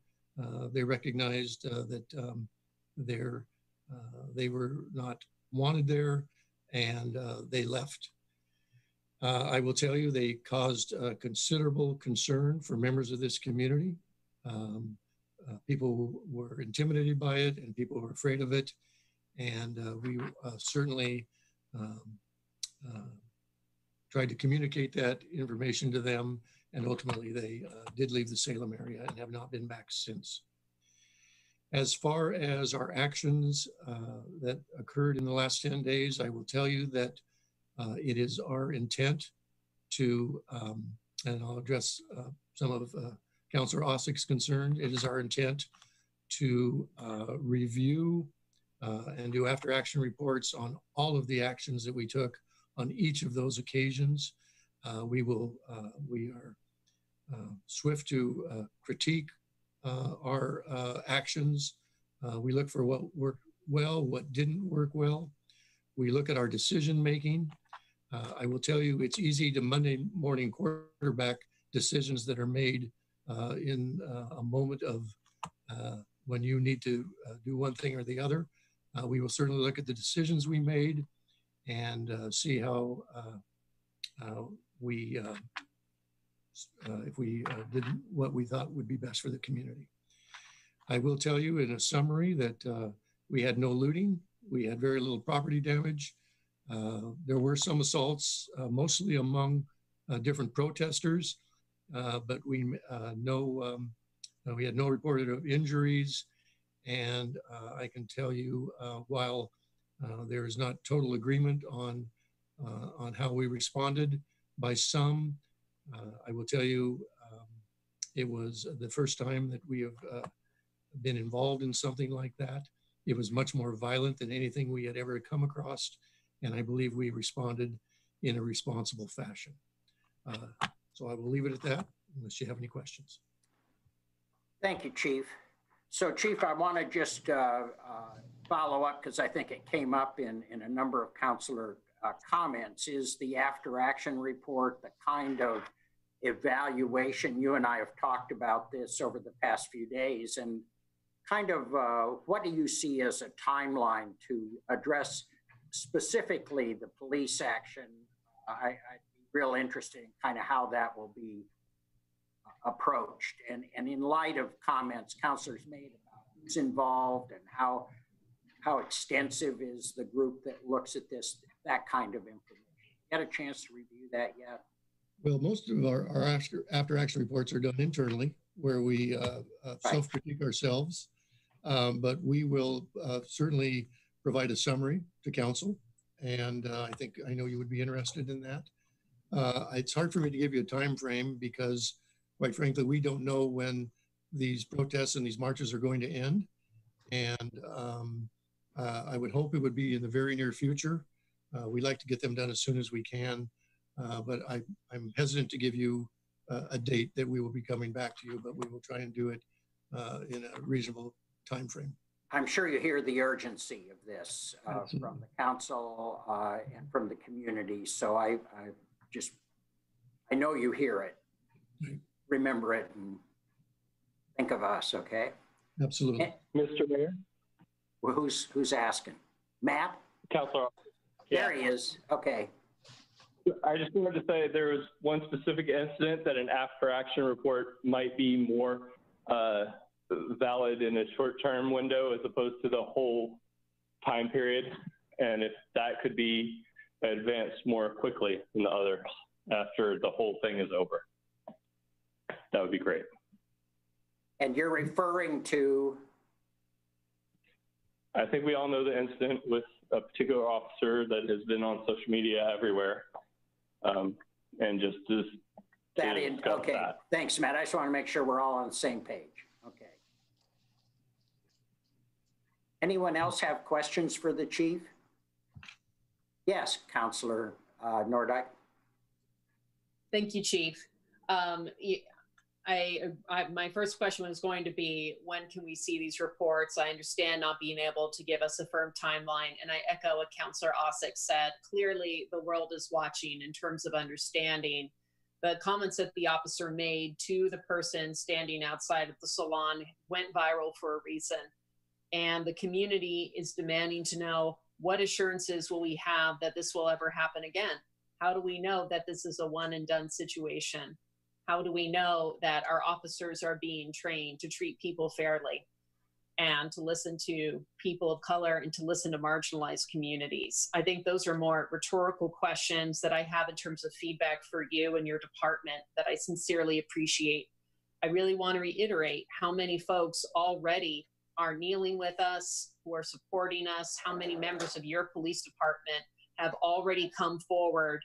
they recognized that um, they were not wanted there, and they left. Uh, I will tell you, they caused uh, considerable concern for members of this community. Um, uh, people were intimidated by it and people were afraid of it. And uh, we uh, certainly um, uh, tried to communicate that information to them. And ultimately, they did leave the Salem area and have not been back since. As far as our actions that occurred in the last 10 days, I will tell you that uh, it is our intent to, um, and I'll address uh, some of uh, Councillor Ausec's concern. It is our intent to uh, review uh, and do after action reports on all of the actions that we took on each of those occasions. Uh, we will, we are swift to critique our actions. we look for what worked well, what didn't work well. We look at our decision making uh, I will tell you, it's easy to Monday morning quarterback decisions that are made uh, in uh, a moment of uh, when you need to uh, do one thing or the other. We will certainly look at the decisions we made and see how we, if we did what we thought would be best for the community. I will tell you in a summary that we had no looting, we had very little property damage. Uh, there were some assaults, uh, mostly among uh, different protesters, but we know um, we had no reported of injuries. And I can tell you, while there is not total agreement on on how we responded by some, I will tell you, um, it was the first time that we have been involved in something like that. It was much more violent than anything we had ever come across and I believe we responded in a responsible fashion. Uh, so I will leave it at that unless you have any questions. Thank you, Chief. So, Chief, I want to just uh, uh, follow up because I think it came up in, in a number of counselor uh, comments. Is the after action report the kind of evaluation you and I have talked about this over the past few days? And kind of uh, what do you see as a timeline to address specifically the police action, I, I'd be real interested in kind of how that will be uh, approached. And, and in light of comments counselors made about who's involved and how, how extensive is the group that looks at this, that kind of information. Get a chance to review that yet? Well, most of our, our after, after action reports are done internally where we uh, uh, right. self critique ourselves. Um, but we will uh, certainly provide a summary to council. And uh, I think, I know you would be interested in that. Uh, it's hard for me to give you a time frame because quite frankly, we don't know when these protests and these marches are going to end. And um, uh, I would hope it would be in the very near future. Uh, we'd like to get them done as soon as we can. Uh, but I, am hesitant to give you a date that we will be coming back to you, but we will try and do it uh, in a reasonable time frame. I'm sure you hear the urgency of this uh, from the council uh, and from the community. So I, I just, I know you hear it. Remember it and think of us, okay? Absolutely. Mr. Mayor, Well, Who's, who's asking? Matt? Councilor. There he is. Okay. I just wanted to say there was one specific incident that an after action report might be more uh, valid in a short term window as opposed to the whole time period. And if that could be advanced more quickly than the others after the whole thing is over, that would be great. And you're referring to, I think we all know the incident with a particular officer that has been on social media everywhere. Um, and just, just that in, okay. that. Thanks, Matt. I just want to make sure we're all on the same page. Okay. Anyone else have questions for the chief? Yes, Counselor uh, Nordyke. Thank you, Chief. Um, I, I, my first question was going to be, when can we see these reports? I understand not being able to give us a firm timeline, and I echo what Councillor Ausec said. Clearly, the world is watching in terms of understanding. The comments that the officer made to the person standing outside of the salon went viral for a reason. And the community is demanding to know what assurances will we have that this will ever happen again? How do we know that this is a one and done situation? How do we know that our officers are being trained to treat people fairly and to listen to people of color and to listen to marginalized communities? I think those are more rhetorical questions that I have in terms of feedback for you and your department that I sincerely appreciate. I really want to reiterate how many folks already are kneeling with us, who are supporting us, how many members of your police department have already come forward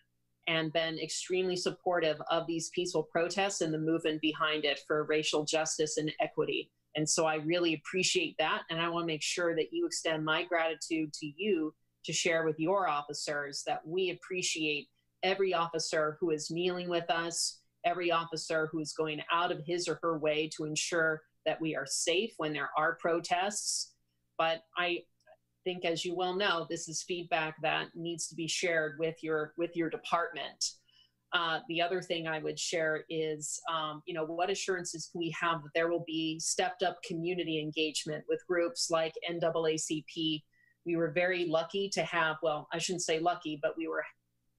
and been extremely supportive of these peaceful protests and the movement behind it for racial justice and equity. And so I really appreciate that. And I want to make sure that you extend my gratitude to you to share with your officers that we appreciate every officer who is kneeling with us, every officer who is going out of his or her way to ensure that we are safe when there are protests. But I think, as you well know, this is feedback that needs to be shared with your with your department. Uh, the other thing I would share is, um, you know, what assurances can we have that there will be stepped up community engagement with groups like NAACP? We were very lucky to have, well, I shouldn't say lucky, but we were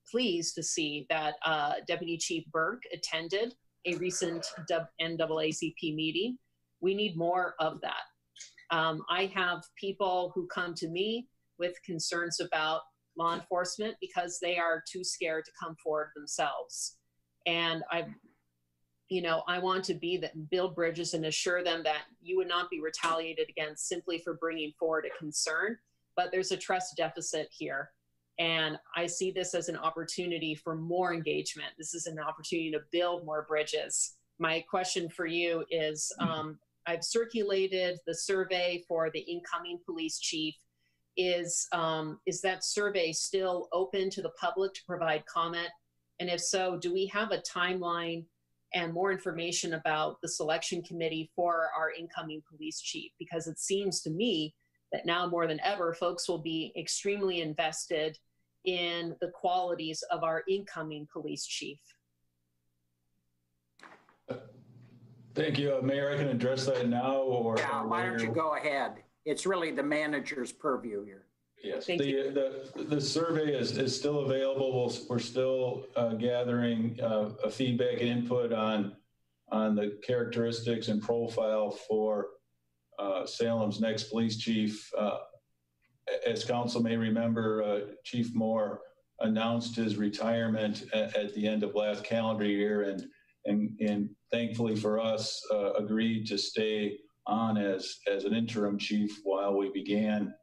pleased to see that uh, Deputy Chief Burke attended a recent NAACP meeting. We need more of that. Um, I have people who come to me with concerns about law enforcement because they are too scared to come forward themselves. And I, you know, I want to be that build bridges and assure them that you would not be retaliated against simply for bringing forward a concern. But there's a trust deficit here. And I see this as an opportunity for more engagement. This is an opportunity to build more bridges. My question for you is um, I've circulated the survey for the incoming police chief. Is um, is that survey still open to the public to provide comment? And if so, do we have a timeline and more information about the selection committee for our incoming police chief? Because it seems to me that now more than ever, folks will be extremely invested in the qualities of our incoming police chief. Thank you, Uh, Mayor. I can address that now or. Yeah, why don't you go ahead? It's really the manager's purview here. Yes, Thank the, the, the survey is, is still available. We'll- We're still uh, gathering uh, a feedback and input on, on the characteristics and profile for uh, Salem's next police chief. Uh, As council may remember, uh, Chief Moore announced his retirement at, at the end of last calendar year and, and, and thankfully for us, uh, agreed to stay on as, as an interim chief while we began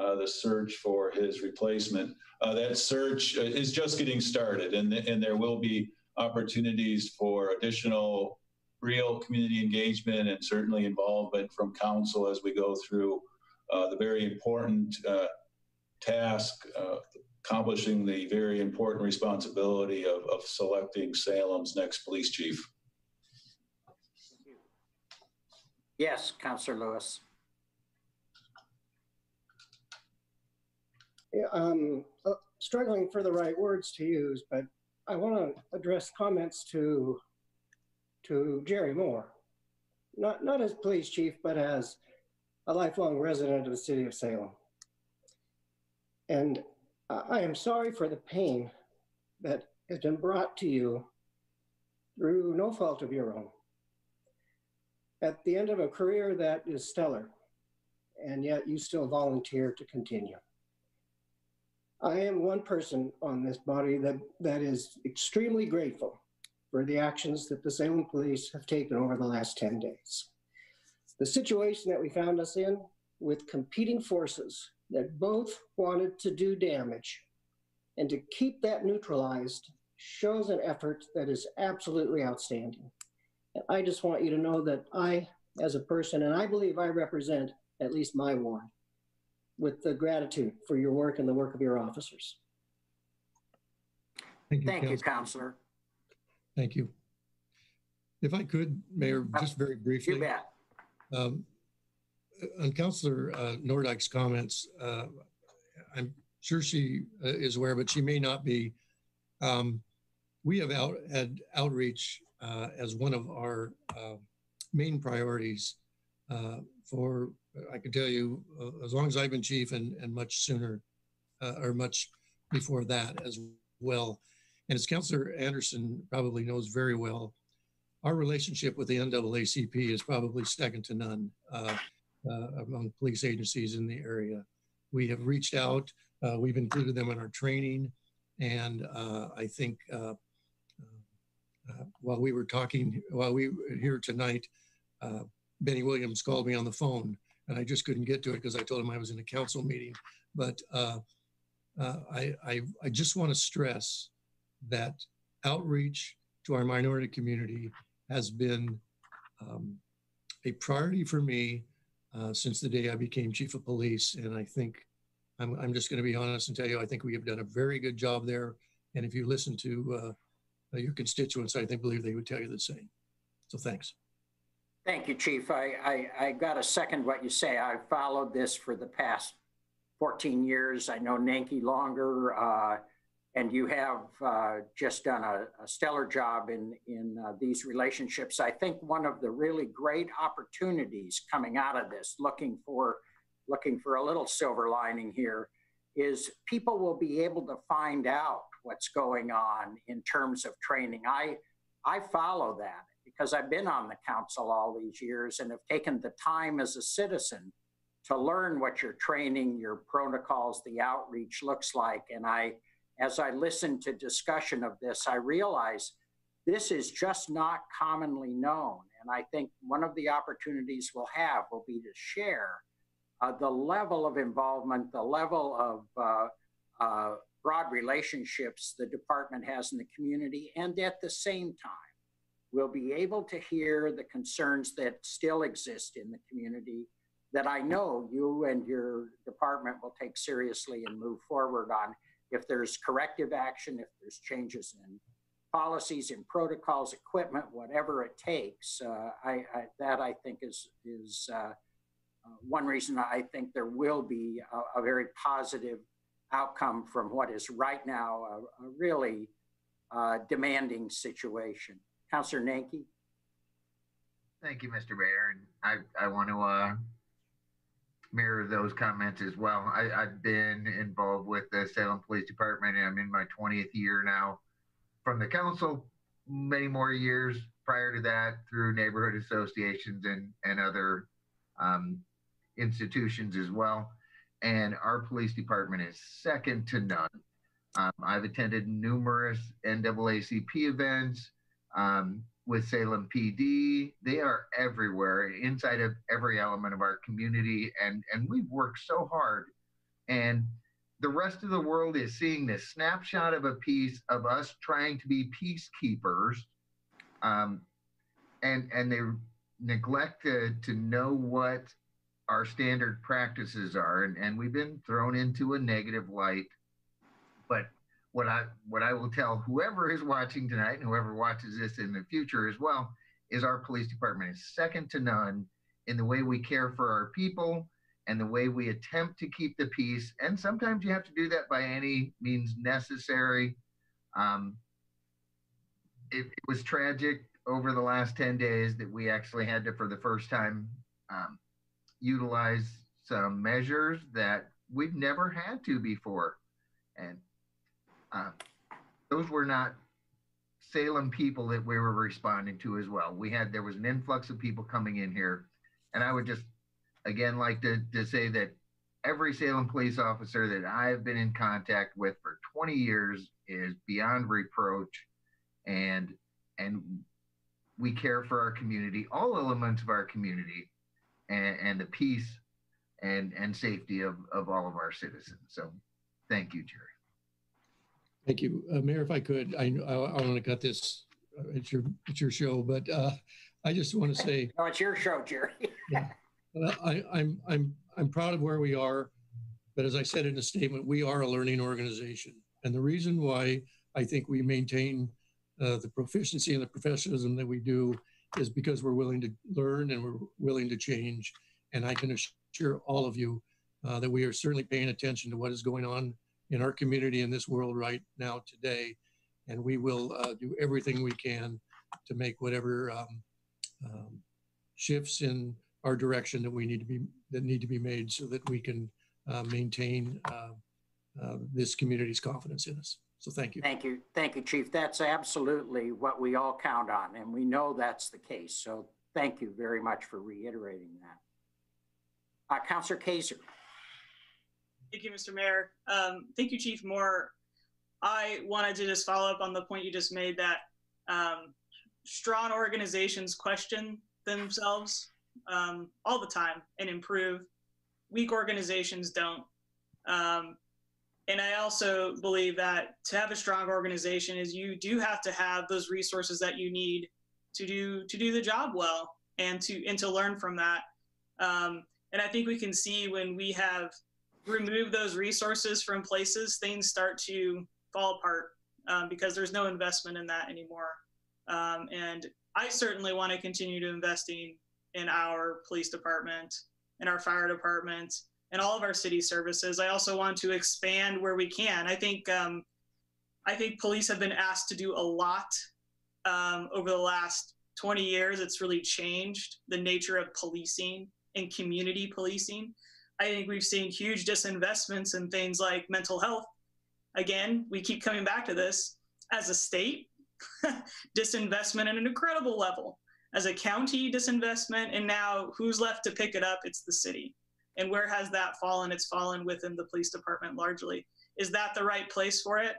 uh, the search for his replacement. Uh, that search uh, is just getting started, and, and there will be opportunities for additional real community engagement and certainly involvement from council as we go through uh, the very important uh, task, accomplishing the very important responsibility of, of selecting Salem's next police chief. Yes, Counselor Lewis. I'm uh, struggling for the right words to use, but I want to address comments to to Jerry Moore, not not as police chief, but as a lifelong resident of the city of Salem. And I am sorry for the pain that has been brought to you through no fault of your own. At the end of a career that is stellar, and yet you still volunteer to continue. I am one person on this body that, that is extremely grateful for the actions that the Salem police have taken over the last 10 days. The situation that we found us in with competing forces that both wanted to do damage and to keep that neutralized shows an effort that is absolutely outstanding. And I just want you to know that I, as a person, and I believe I represent at least my ward, with the gratitude for your work and the work of your officers. Thank you, Thank you, Council. Counselor. Thank you. If I could, Mayor, just very briefly. You bet. Um, On Counselor uh, Nordyke's comments, uh, I'm sure she uh, is aware, but she may not be. Um, We have out, had outreach uh, as one of our uh, main priorities uh, for, I can tell you, uh, as long as I've been chief and, and much sooner, uh, or much before that as well. And as Counselor Andersen probably knows very well, our relationship with the NAACP is probably second to none among police agencies in the area. We have reached out, we've included them in our training, and uh, I think uh, uh, while we were talking, while we were here tonight, uh, Benny Williams called me on the phone, and I just couldn't get to it because I told him I was in a council meeting. But uh, uh, I, I, I just want to stress that outreach to our minority community has been um, a priority for me uh, since the day I became chief of police. And I think I'm, I'm just going to be honest and tell you, I think we have done a very good job there. And if you listen to uh, your constituents, I think believe they would tell you the same. So thanks. Thank you, Chief. I, I, I got to second what you say. I've followed this for the past 14 years. I know Nanki longer, uh, and you have uh, just done a, a stellar job in, in uh, these relationships. I think one of the really great opportunities coming out of this, looking for, looking for a little silver lining here, is people will be able to find out what's going on in terms of training. I, I follow that because I've been on the council all these years and have taken the time as a citizen to learn what your training, your protocols, the outreach looks like. And I, as I listen to discussion of this, I realize this is just not commonly known. And I think one of the opportunities we'll have will be to share uh, the level of involvement, the level of uh, uh, broad relationships the department has in the community, and at the same time, we'll be able to hear the concerns that still exist in the community that I know you and your department will take seriously and move forward on. If there's corrective action, if there's changes in policies and protocols, equipment, whatever it takes, uh, I, I, that I think is is uh, uh, one reason I think there will be a, a, very positive outcome from what is right now a, a really uh, demanding situation. Councillor Nanke. Thank you, Mr. Mayor. And I, I want to uh, mirror those comments as well. I, I've been involved with the Salem Police Department and I'm in my 20th year now from the council, many more years prior to that through neighborhood associations and, and other um, institutions as well. And our police department is second to none. Um, I've attended numerous NAACP events um, with Salem PD. They are everywhere, inside of every element of our community, and and we've worked so hard. And the rest of the world is seeing this snapshot of a piece of us trying to be peacekeepers, um, and and they neglect to, to know what our standard practices are, and, and we've been thrown into a negative light. But what I what I will tell whoever is watching tonight and whoever watches this in the future as well is our police department is second to none in the way we care for our people and the way we attempt to keep the peace. And sometimes you have to do that by any means necessary. Um, it, it was tragic over the last 10 days that we actually had to, for the first time, um, utilize some measures that we've never had to before. And uh, those were not Salem people that we were responding to as well. We had, there was an influx of people coming in here. And I would just, again, like to, to say that every Salem police officer that I've been in contact with for 20 years is beyond reproach. And, and we care for our community, all elements of our community and, and the peace and, and safety of, of all of our citizens. So thank you, Jerry. Thank you. Uh, Mayor, if I could, I, I, I want to cut this. Uh, it's your, it's your show, but uh, I just want to say. No, it's your show, Jerry. yeah, I, I'm, I'm, I'm proud of where we are. But as I said in the statement, we are a learning organization. And the reason why I think we maintain uh, the proficiency and the professionalism that we do is because we're willing to learn and we're willing to change. And I can assure all of you uh, that we are certainly paying attention to what is going on in our community in this world right now today. And we will uh, do everything we can to make whatever um, um, shifts in our direction that we need to be that need to be made so that we can uh, maintain uh, uh, this community's confidence in us. So thank you. Thank you. Thank you, Chief. That's absolutely what we all count on, and we know that's the case. So thank you very much for reiterating that. Uh, Councillor Kaser. Thank you, Mr. Mayor. Um, thank you, Chief Moore. I wanted to just follow up on the point you just made that um, strong organizations question themselves um, all the time and improve. Weak organizations don't. Um, and I also believe that to have a strong organization is you do have to have those resources that you need to do to do the job well and to and to learn from that. Um, and I think we can see when we have removed those resources from places, things start to fall apart um, because there's no investment in that anymore. Um, and I certainly want to continue to investing in our police department, in our fire department, and all of our city services. I also want to expand where we can. I think um, I think police have been asked to do a lot um, over the last 20 years. It's really changed the nature of policing and community policing. I think we've seen huge disinvestments in things like mental health. Again, we keep coming back to this as a state, disinvestment at an incredible level. As a county, disinvestment, and now who's left to pick it up? It's the city. And where has that fallen? It's fallen within the police department largely. Is that the right place for it?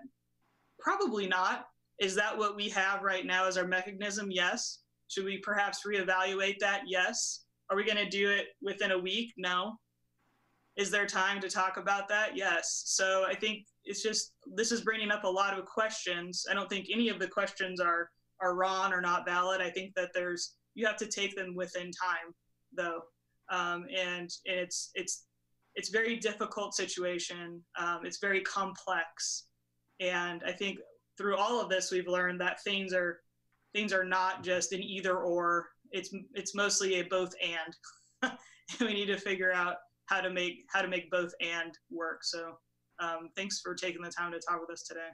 Probably not. Is that what we have right now as our mechanism? Yes. Should we perhaps reevaluate that? Yes. Are we going to do it within a week? No. Is there time to talk about that? Yes. So I think it's just this is bringing up a lot of questions. I don't think any of the questions are are wrong or not valid. I think that there's you have to take them within time though, um, and it's it's it's very difficult situation. Um, it's very complex, and I think through all of this we've learned that things are things are not just an either or. It's it's mostly a both and. And we need to figure out how to make how to make both and work. So um, thanks for taking the time to talk with us today.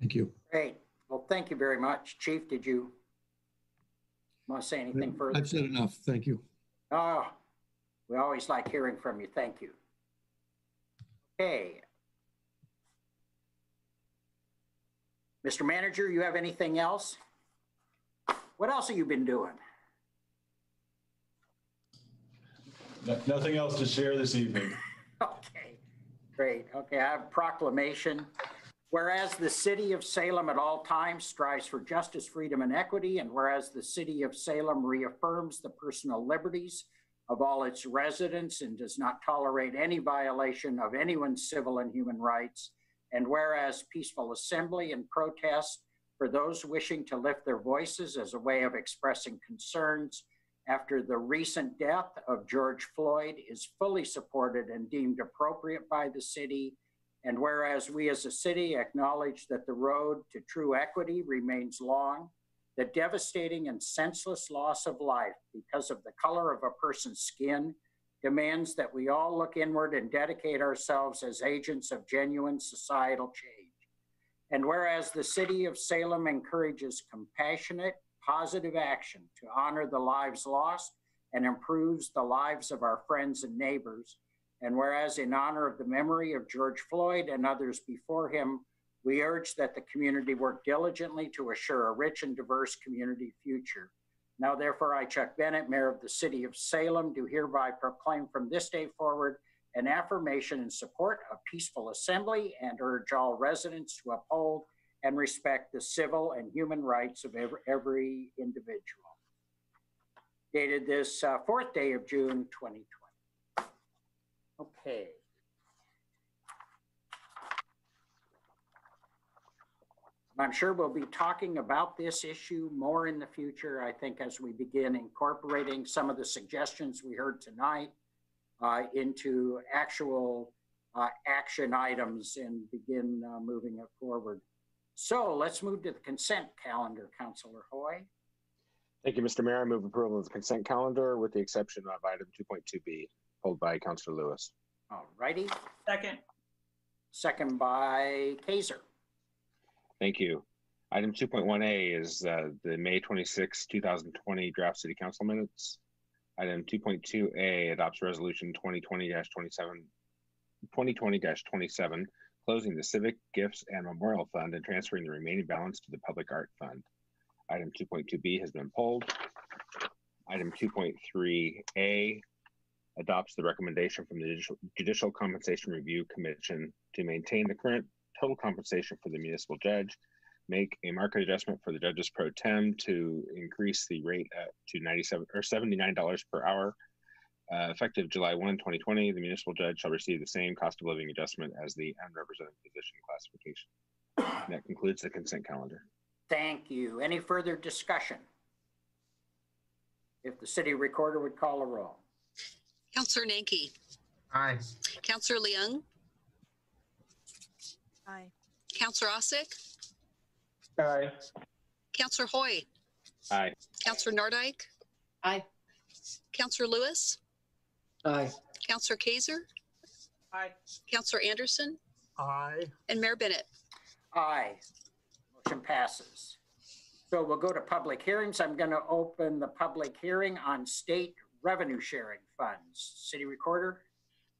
Thank you. Great. Well, thank you very much. Chief, did you want to say anything further? I've said enough. Thank you. Oh, we always like hearing from you. Thank you. Okay. Mr. Manager, you have anything else? What else have you been doing? Nothing else to share this evening. Okay, great. Okay, I have proclamation. Whereas the city of Salem at all times strives for justice, freedom, and equity, and whereas the city of Salem reaffirms the personal liberties of all its residents and does not tolerate any violation of anyone's civil and human rights, and whereas peaceful assembly and protest for those wishing to lift their voices as a way of expressing concerns after the recent death of George Floyd is fully supported and deemed appropriate by the city. And whereas we as a city acknowledge that the road to true equity remains long, the devastating and senseless loss of life because of the color of a person's skin demands that we all look inward and dedicate ourselves as agents of genuine societal change. And whereas the city of Salem encourages compassionate, positive action to honor the lives lost and improves the lives of our friends and neighbors, and whereas in honor of the memory of George Floyd and others before him, we urge that the community work diligently to assure a rich and diverse community future. Now, therefore, I, Chuck Bennett, Mayor of the City of Salem, do hereby proclaim from this day forward an affirmation in support of peaceful assembly and urge all residents to uphold and respect the civil and human rights of every, individual. Dated this uh, fourth day of June 2020. Okay. I'm sure we'll be talking about this issue more in the future. I think as we begin incorporating some of the suggestions we heard tonight uh, into actual uh, action items and begin uh, moving it forward. So let's move to the consent calendar, Councillor Hoy. Thank you, Mr. Mayor. I move approval of the consent calendar with the exception of item 2.2B, pulled by Councillor Lewis. All righty. Second. Second by Kaser. Thank you. Item 2.1A is uh, the May 26, 2020 draft city council minutes. Item 2.2A adopts resolution 2020-27 2020-27 closing the Civic Gifts and Memorial Fund and transferring the remaining balance to the Public Art Fund. Item 2.2B has been pulled. Item 2.3A adopts the recommendation from the Judicial, Judicial Compensation Review Commission to maintain the current total compensation for the municipal judge, make a market adjustment for the judges pro tem to increase the rate at, to 97 or $79 per hour. Uh, effective July 1, 2020, the municipal judge shall receive the same cost of living adjustment as the unrepresented position classification. And that concludes the consent calendar. Thank you. Any further discussion? If the city recorder would call a roll. Counselor Nanke, Aye. Counselor Leung, Aye. Counselor Ausec, Aye. Counselor Hoy, Aye. Counselor Nordyke, Aye. Counselor Lewis, Aye. Counselor Kaser, Aye. Counselor Andersen, Aye. and Mayor Bennett. Aye. Motion passes. So we'll go to public hearings. I'm going to open the public hearing on state revenue sharing funds. City recorder?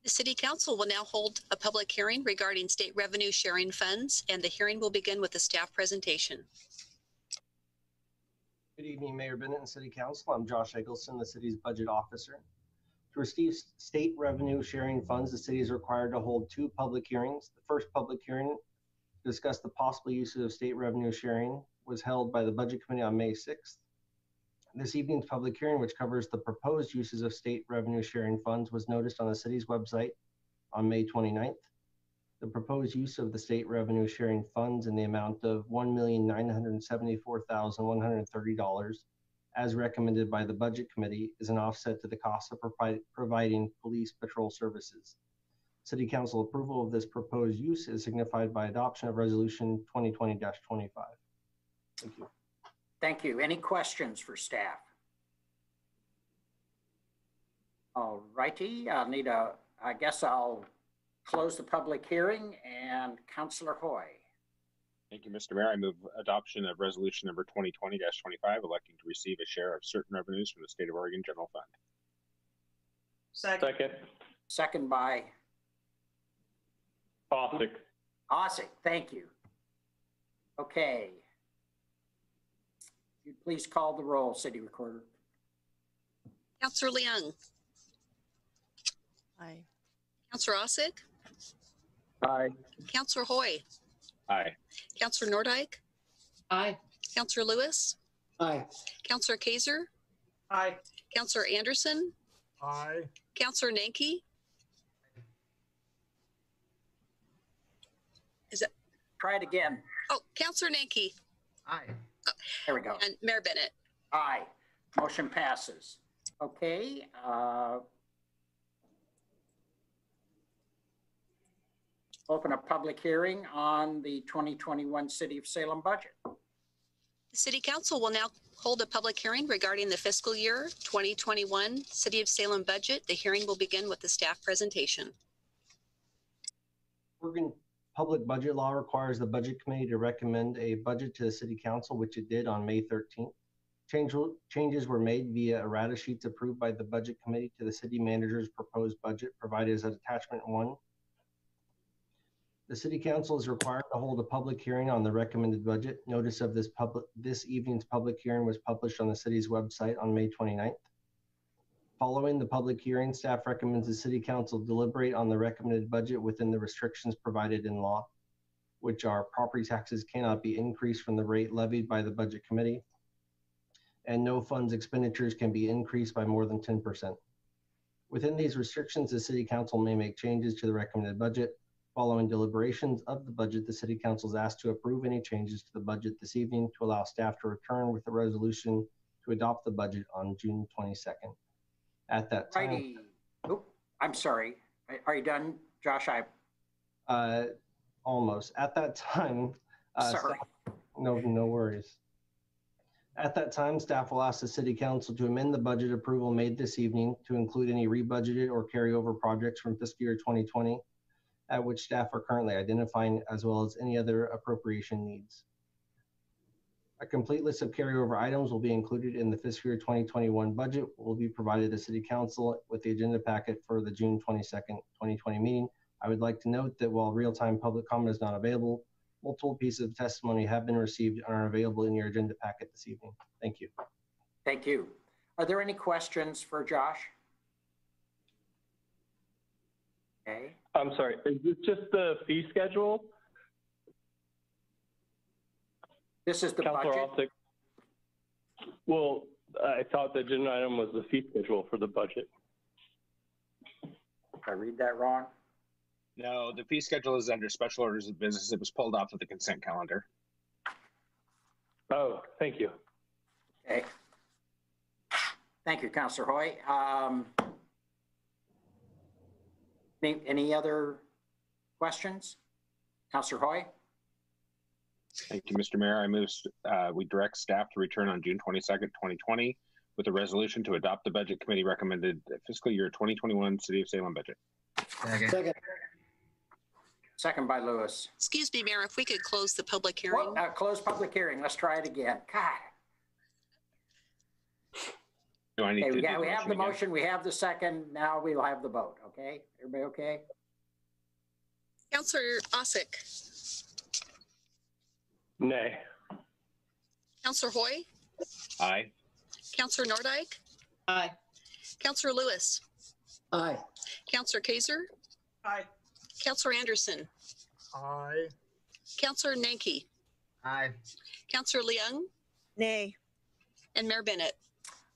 The City Council will now hold a public hearing regarding state revenue sharing funds, and the hearing will begin with a staff presentation. Good evening, Mayor Bennett and City Council. I'm Josh Eggleston, the city's budget officer. To receive state revenue sharing funds, the city is required to hold two public hearings. The first public hearing to discuss the possible uses of state revenue sharing was held by the Budget Committee on May 6th. This evening's public hearing, which covers the proposed uses of state revenue sharing funds, was noticed on the city's website on May 29th. The proposed use of the state revenue sharing funds in the amount of one million nine hundred and seventy-four thousand one hundred and thirty dollars as recommended by the Budget Committee is an offset to the cost of provi- providing police patrol services. City Council approval of this proposed use is signified by adoption of Resolution 2020-25. Thank you. Thank you. Any questions for staff? All righty, I'll need a, I guess I'll close the public hearing and Counselor Hoy. Thank you, Mr. Mayor. I move adoption of resolution number 2020-25, electing to receive a share of certain revenues from the state of Oregon General Fund. Second. Second. Second by Ausec. Ausec. Thank you. Okay. If you'd please call the roll, City Recorder. Counselor Leung, Aye. Counselor Ausec, Aye. Counselor Hoy, Aye. Counselor Nordyke, Aye. Counselor Lewis, Aye. Counselor Kaser, Aye. Counselor Andersen, Aye. Counselor Nanke, Is it? Try it again. oh, Counselor Nanke, Aye. There we go. and Mayor Bennett. Aye. Motion passes. Okay, uh, open a public hearing on the 2021 City of Salem budget. The The City Council will now hold a public hearing regarding the fiscal year 2021 City of Salem budget. The hearing will begin with the staff presentation. Oregon Public Budget Law requires the Budget Committee to recommend a budget to the City Council, which it did on May 13th. Change, changes were made via errata sheets approved by the Budget Committee to the City Manager's proposed budget provided as attachment one. The City Council is required to hold a public hearing on the recommended budget. Notice of this public, this evening's public hearing was published on the city's website on May 29th. Following the public hearing, staff recommends the City Council deliberate on the recommended budget within the restrictions provided in law, which are property taxes cannot be increased from the rate levied by the Budget Committee, and no funds expenditures can be increased by more than 10%. Within these restrictions, the City Council may make changes to the recommended budget. Following deliberations of the budget, the City Council is asked to approve any changes to the budget this evening to allow staff to return with a resolution to adopt the budget on June 22nd. At that time, Righty. Oh, I'm sorry. Are- you done, Josh? I, uh, almost, at that time, uh, Sorry. staff- no, no worries. At that time, staff will ask the city council to amend the budget approval made this evening to include any rebudgeted or carryover projects from fiscal year 2020, at which staff are currently identifying, as well as any other appropriation needs. A complete list of carryover items will be included in the fiscal year 2021 budget will be provided to the city council with the agenda packet for the June 22nd, 2020 meeting. I would like to note that while real-time public comment is not available, multiple pieces of testimony have been received and are available in your agenda packet this evening. Thank you. thank you. Are there any questions for Josh? Okay, I'm sorry, is this just the fee schedule? This is the Counselor budget. Ausec? Well, I thought the agenda item was the fee schedule for the budget. Did I read that wrong? No, the fee schedule is under special orders of business. It was pulled off of the consent calendar. Oh, thank you. Okay. Thank you, Counselor Hoy. Um, Any, any other questions? Counselor Hoy? Thank you, Mr. Mayor. I move, uh, we direct staff to return on June twenty-second, twenty twenty with a resolution to adopt the budget committee recommended fiscal year twenty twenty-one City of Salem budget. Second. Second, Second by Lewis. Excuse me, Mayor, if we could close the public hearing. Well, uh, Close public hearing. Let's try it again. God. Do I need Okay, to we got, we have the again? motion, we have the second, now we'll have the vote, okay? Everybody okay? Counselor Osick, Nay. Counselor Hoy, Aye. Counselor Nordyke, Aye. Counselor Lewis, aye. Counselor Kaser, Aye. Counselor Andersen, Aye. Counselor Nanke, Aye. Counselor Leung, Nay. and Mayor Bennett.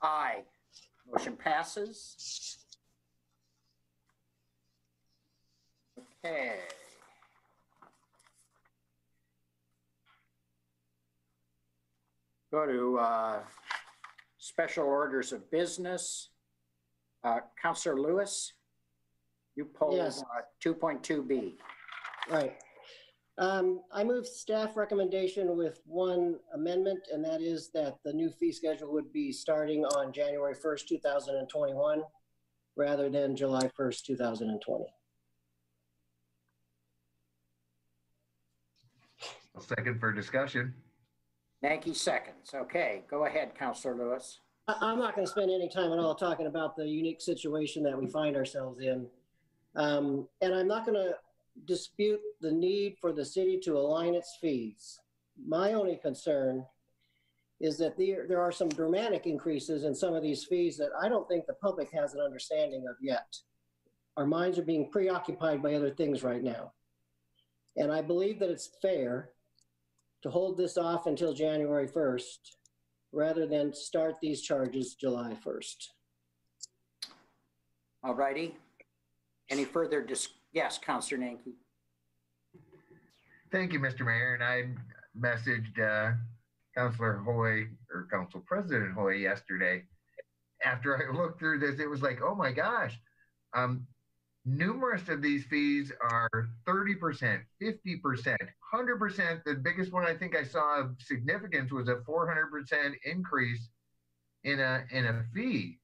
Aye. Motion passes. Okay. Go to uh, special orders of business. Uh, Counselor Lewis, you pulled Yes. uh, 2.2B. Right. Um, I move staff recommendation with one amendment, and that is that the new fee schedule would be starting on January first, two thousand and twenty-one, rather than July first, two thousand and twenty. I'll second for discussion. Nanke seconds. Okay, go ahead, Counselor Lewis. I, I'm not gonna spend any time at all talking about the unique situation that we find ourselves in. Um, and I'm not gonna dispute the need for the city to align its fees. My only concern is that there, there are some dramatic increases in some of these fees that I don't think the public has an understanding of yet. Our minds are being preoccupied by other things right now. And I believe that it's fair to hold this off until January 1st rather than start these charges July 1st. All righty. Any further dis, yes, Counselor Nanke. Thank you, Mr. Mayor. And I messaged uh, Councilor Hoy or Council President Hoy yesterday. After I looked through this, it was like, oh my gosh. Um, numerous of these fees are 30%, 50%, 100%. The biggest one I think I saw of significance was a 400% increase in a in a fee.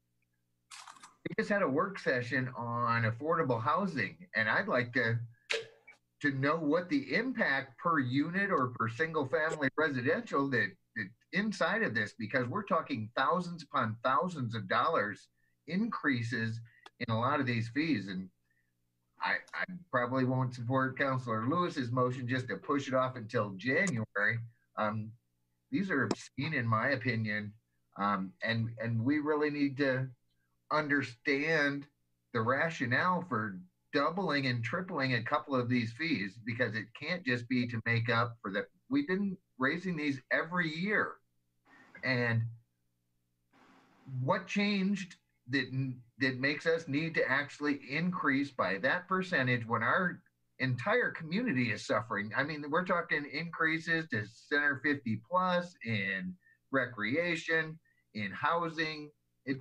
We just had a work session on affordable housing, and I'd like to to know what the impact per unit or per single family residential that, that inside of this, because we're talking thousands upon thousands of dollars increases in a lot of these fees. And I, I probably won't support Councilor Lewis's motion just to push it off until January. Um, these are obscene, in my opinion, um, and and we really need to understand the rationale for doubling and tripling a couple of these fees because it can't just be to make up for that. We've been raising these every year, and what changed that that makes us need to actually increase by that percentage when our entire community is suffering. I mean, we're talking increases to Center 50 plus in recreation, in housing. It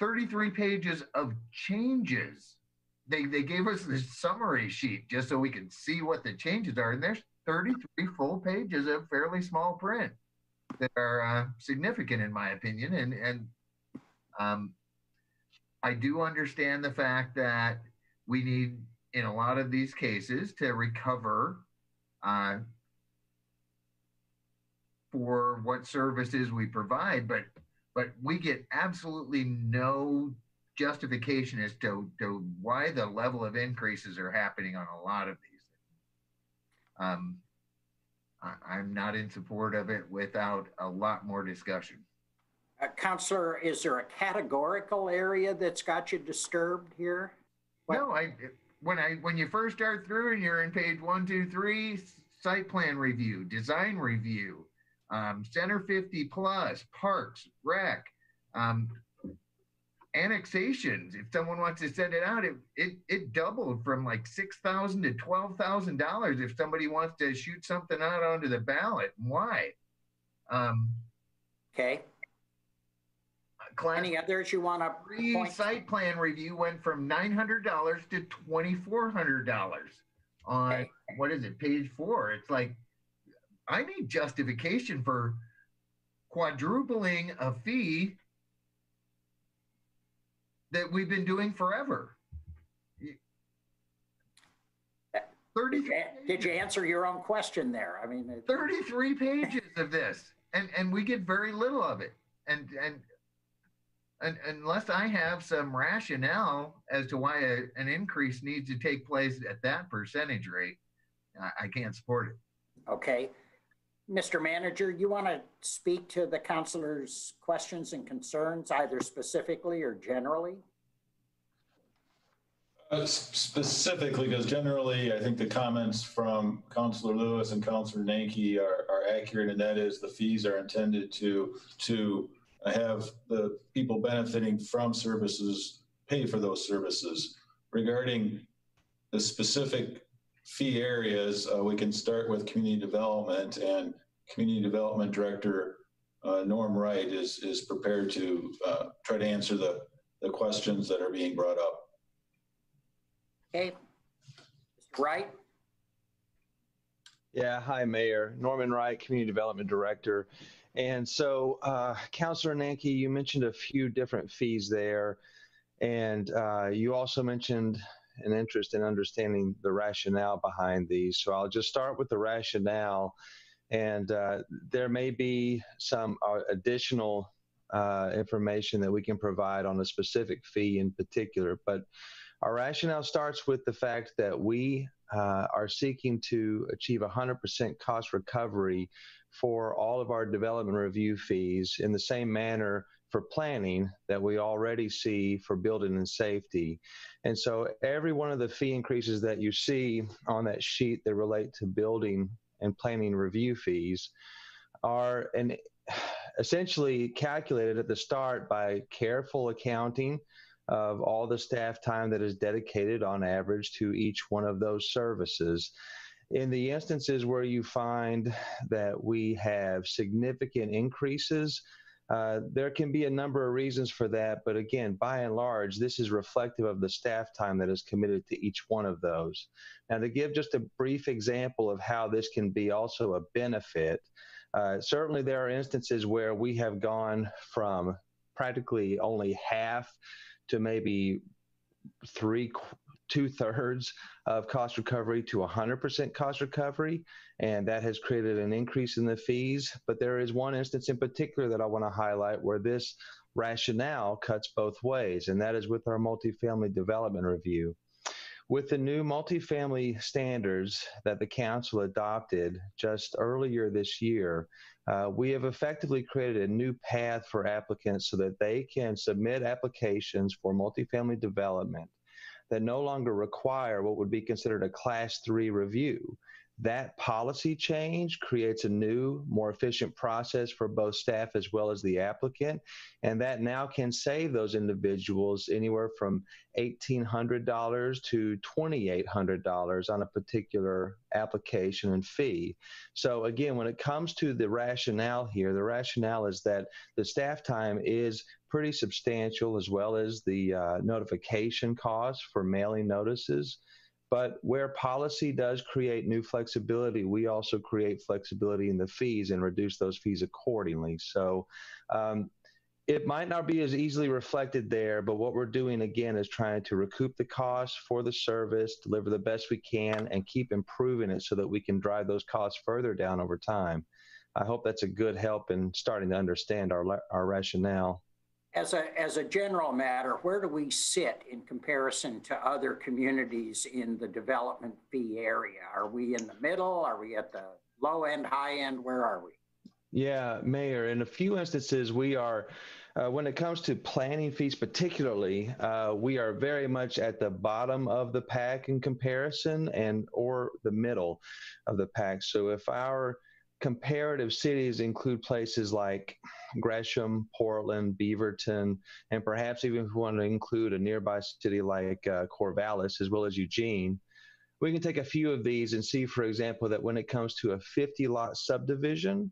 33 pages of changes. They, they gave us this summary sheet just so we could see what the changes are. And there's 33 full pages of fairly small print that are uh, significant in my opinion. And, and um, I do understand the fact that we need, in a lot of these cases, to recover uh, for what services we provide, but but we get absolutely no justification as to, to why the level of increases are happening on a lot of these. Um, I, I'm not in support of it without a lot more discussion. Uh, Counselor, is there a categorical area that's got you disturbed here? What- No, I when I when you first start through and you're in page one, two, three, site plan review, design review, um, Center 50 plus, parks, rec, um, annexations. If someone wants to send it out, it it, it doubled from like six thousand to twelve thousand dollars if somebody wants to shoot something out onto the ballot. Why? Um, Okay. Class Any others you want to Three point? site plan review went from nine hundred dollars to twenty-four hundred dollars on, Okay. what is it, page four? It's like, I need justification for quadrupling a fee that we've been doing forever. Thirty, Did you- answer your own question there? I mean, 33 pages of this and and we get very little of it and and and unless i have some rationale as to why a, an increase needs to take place at that percentage rate i, I can't support it okay. Mr. Manager, you want to speak to the counselor's questions and concerns, either specifically or generally? Uh, Specifically, because generally, I think the comments from Counselor Lewis and Counselor Nanke are, are accurate, and that is the fees are intended to, to have the people benefiting from services pay for those services. Regarding the specific fee areas, uh, we can start with community development, and Community Development Director uh, Norm Wright is, is prepared to uh, try to answer the, the questions that are being brought up. Okay. Mr. Wright? Yeah, hi, Mayor. Norman Wright, Community Development Director. And so, uh, Councilor Nanke, you mentioned a few different fees there. And uh, you also mentioned an interest in understanding the rationale behind these. So I'll just start with the rationale. And uh, there may be some uh, additional uh, information that we can provide on a specific fee in particular. But our rationale starts with the fact that we uh, are seeking to achieve 100% cost recovery for all of our development review fees in the same manner for planning that we already see for building and safety. And so every one of the fee increases that you see on that sheet that relate to building and planning review fees are an essentially calculated at the start by careful accounting of all the staff time that is dedicated on average to each one of those services. In the instances where you find that we have significant increases, Uh, there can be a number of reasons for that, but again, by and large, this is reflective of the staff time that is committed to each one of those. Now, to give just a brief example of how this can be also a benefit, uh, certainly there are instances where we have gone from practically only half to maybe three two thirds of cost recovery to 100% cost recovery, and that has created an increase in the fees. But there is one instance in particular that I want to highlight where this rationale cuts both ways, and that is with our multifamily development review. With the new multifamily standards that the council adopted just earlier this year, uh, we have effectively created a new path for applicants so that they can submit applications for multifamily development that no longer require what would be considered a class three review. That policy change creates a new, more efficient process for both staff as well as the applicant. And that now can save those individuals anywhere from $1,800 to $2,800 on a particular application and fee. So, again, when it comes to the rationale here, the rationale is that the staff time is pretty substantial as well as the uh, notification costs for mailing notices. But where policy does create new flexibility, we also create flexibility in the fees and reduce those fees accordingly. So um, it might not be as easily reflected there, but what we're doing again is trying to recoup the costs for the service, deliver the best we can, and keep improving it so that we can drive those costs further down over time. I hope that's a good help in starting to understand our, our rationale. As a, as a general matter, where do we sit in comparison to other communities in the development fee area? Are we in the middle? Are we at the low end, high end? Where are we? Yeah, Mayor, in a few instances, we are, uh, when it comes to planning fees particularly, uh, we are very much at the bottom of the pack in comparison and or the middle of the pack. So if our comparative cities include places like Gresham, Portland, Beaverton, and perhaps even if we want to include a nearby city like uh, Corvallis as well as Eugene. We can take a few of these and see, for example, that when it comes to a 50 lot subdivision,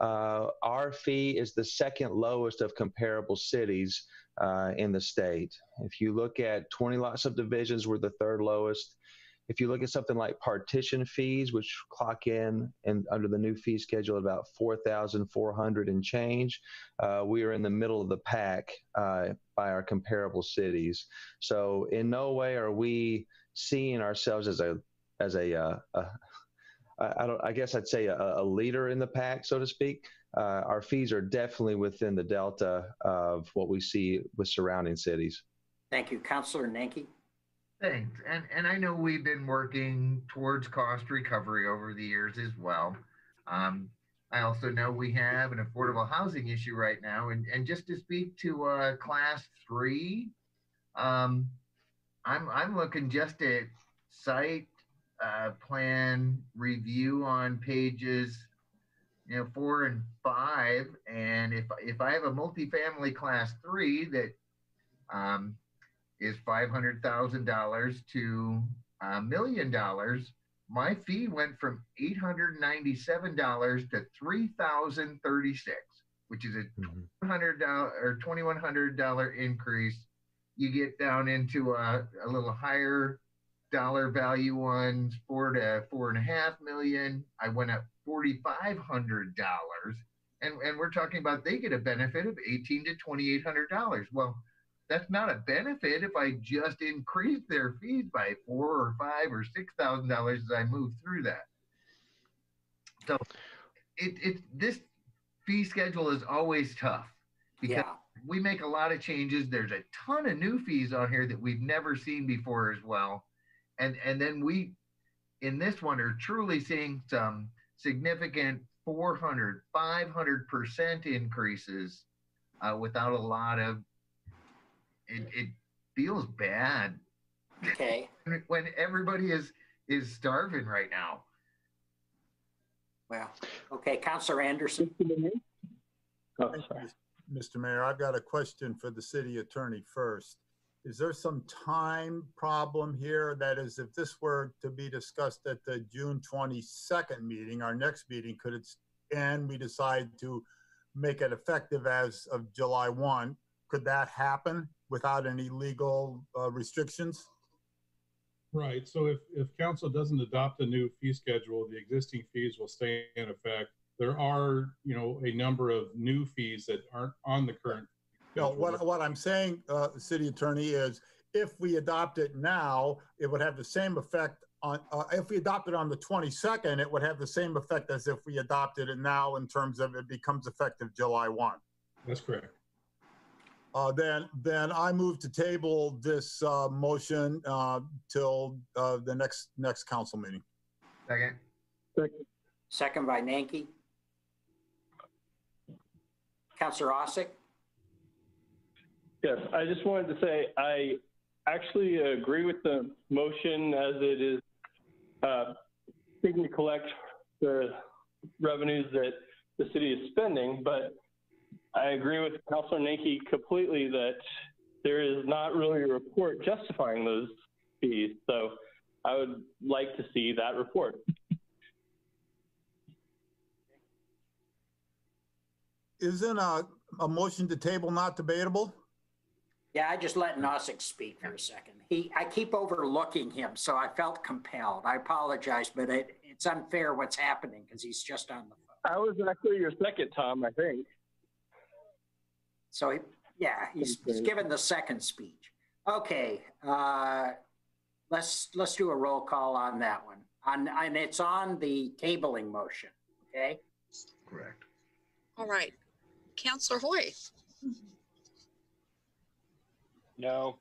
uh, our fee is the second lowest of comparable cities uh, in the state. If you look at 20 lot subdivisions, we're the third lowest. If you look at something like partition fees, which clock in and under the new fee schedule at about 4,400 and change, uh, we are in the middle of the pack uh, by our comparable cities. So in no way are we seeing ourselves as a as a, uh, a I don't I guess I'd say a, a, leader in the pack, so to speak. Uh, our fees are definitely within the delta of what we see with surrounding cities. Thank you, Councillor Nanke. And and I know we've been working towards cost recovery over the years as well. Um, I also know we have an affordable housing issue right now. And, and just to speak to uh, class three, um, I'm, I'm looking just at site uh, plan review on pages you know four and five and if if i have a multifamily class three that um, is $500,000 to a million dollars, my fee went from $897 to 3036 which is a mm-hmm. $200 or $2,100 increase. You get down into a, a little higher dollar value ones, four to four and a half million. I went up $4,500. And, and we're talking about they get a benefit of eighteen to $2,800. Well, that's not a benefit if I just increase their fees by four or five or six thousand dollars as I move through that. So it it this fee schedule is always tough because yeah. we make a lot of changes. There's a ton of new fees on here that we've never seen before as well. And and then we in this one are truly seeing some significant 400, 500% increases uh, without a lot of it, it feels bad. Okay. when everybody is is starving right now. Well, okay, Councillor Andersen. Oh, sorry. Mr. Mayor, I've got a question for the city attorney first. Is there some time problem here? That is, if this were to be discussed at the June 22nd meeting, our next meeting, could it, and we decide to make it effective as of July 1. Could that happen without any legal uh, restrictions? Right, so if, if council doesn't adopt a new fee schedule, the existing fees will stay in effect. There are, you know, a number of new fees that aren't on the current. No, what, what I'm saying, uh, city attorney, is if we adopt it now, it would have the same effect on, uh, if we adopt it on the 22nd, it would have the same effect as if we adopted it now in terms of it becomes effective July 1. That's correct. Uh, then, then I move to table this, uh, motion, uh, till, uh, the next, next council meeting. Second. Second by Nanke. Counselor Ausec? Yes, I just wanted to say I actually agree with the motion as it is uh, seeking to collect the revenues that the city is spending, but I agree with Councilor Nanke completely that there is not really a report justifying those fees. So I would like to see that report. Isn't a, a motion to table not debatable? Yeah, I just let Ausec speak for a second. He, I keep overlooking him, so I felt compelled. I apologize, but it, it's unfair what's happening because he's just on the phone. I was actually your second, Tom, I think. So, he- yeah, he's, he's given the second speech. Okay, uh, let's, let's do a roll call on that one. On, and it's on the tabling motion, okay? Correct. All right. Counselor Hoy, No.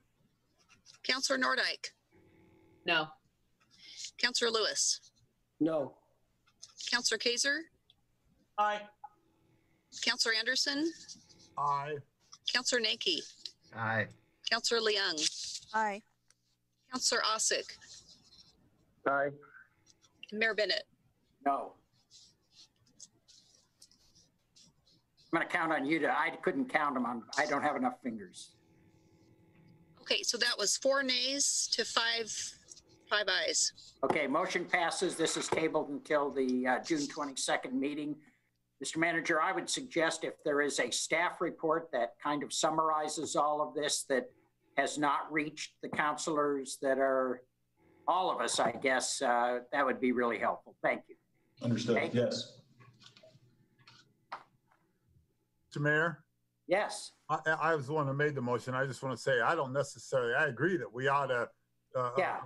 Counselor Nordyke, No. Counselor Lewis, No. Counselor Kaser, Aye. Counselor Andersen, Aye. Counselor Nanke, Aye. Counselor Leung, Aye. Counselor Ausec, Aye. and Mayor Bennett. No. I'm gonna count on you to, I couldn't count them on, I don't have enough fingers. Okay, so that was four nays to five, five ayes. Okay, motion passes. This is tabled until the uh, June 22nd meeting. Mr. Manager, I would suggest if there is a staff report that kind of summarizes all of this that has not reached the counselors that are, all of us, I guess, uh, that would be really helpful. Thank you. Understood, Okay. yes. Mr. Mayor? Yes, I, I I was the one who made the motion. I just want to say, I don't necessarily, I agree that we ought to, uh, Yeah.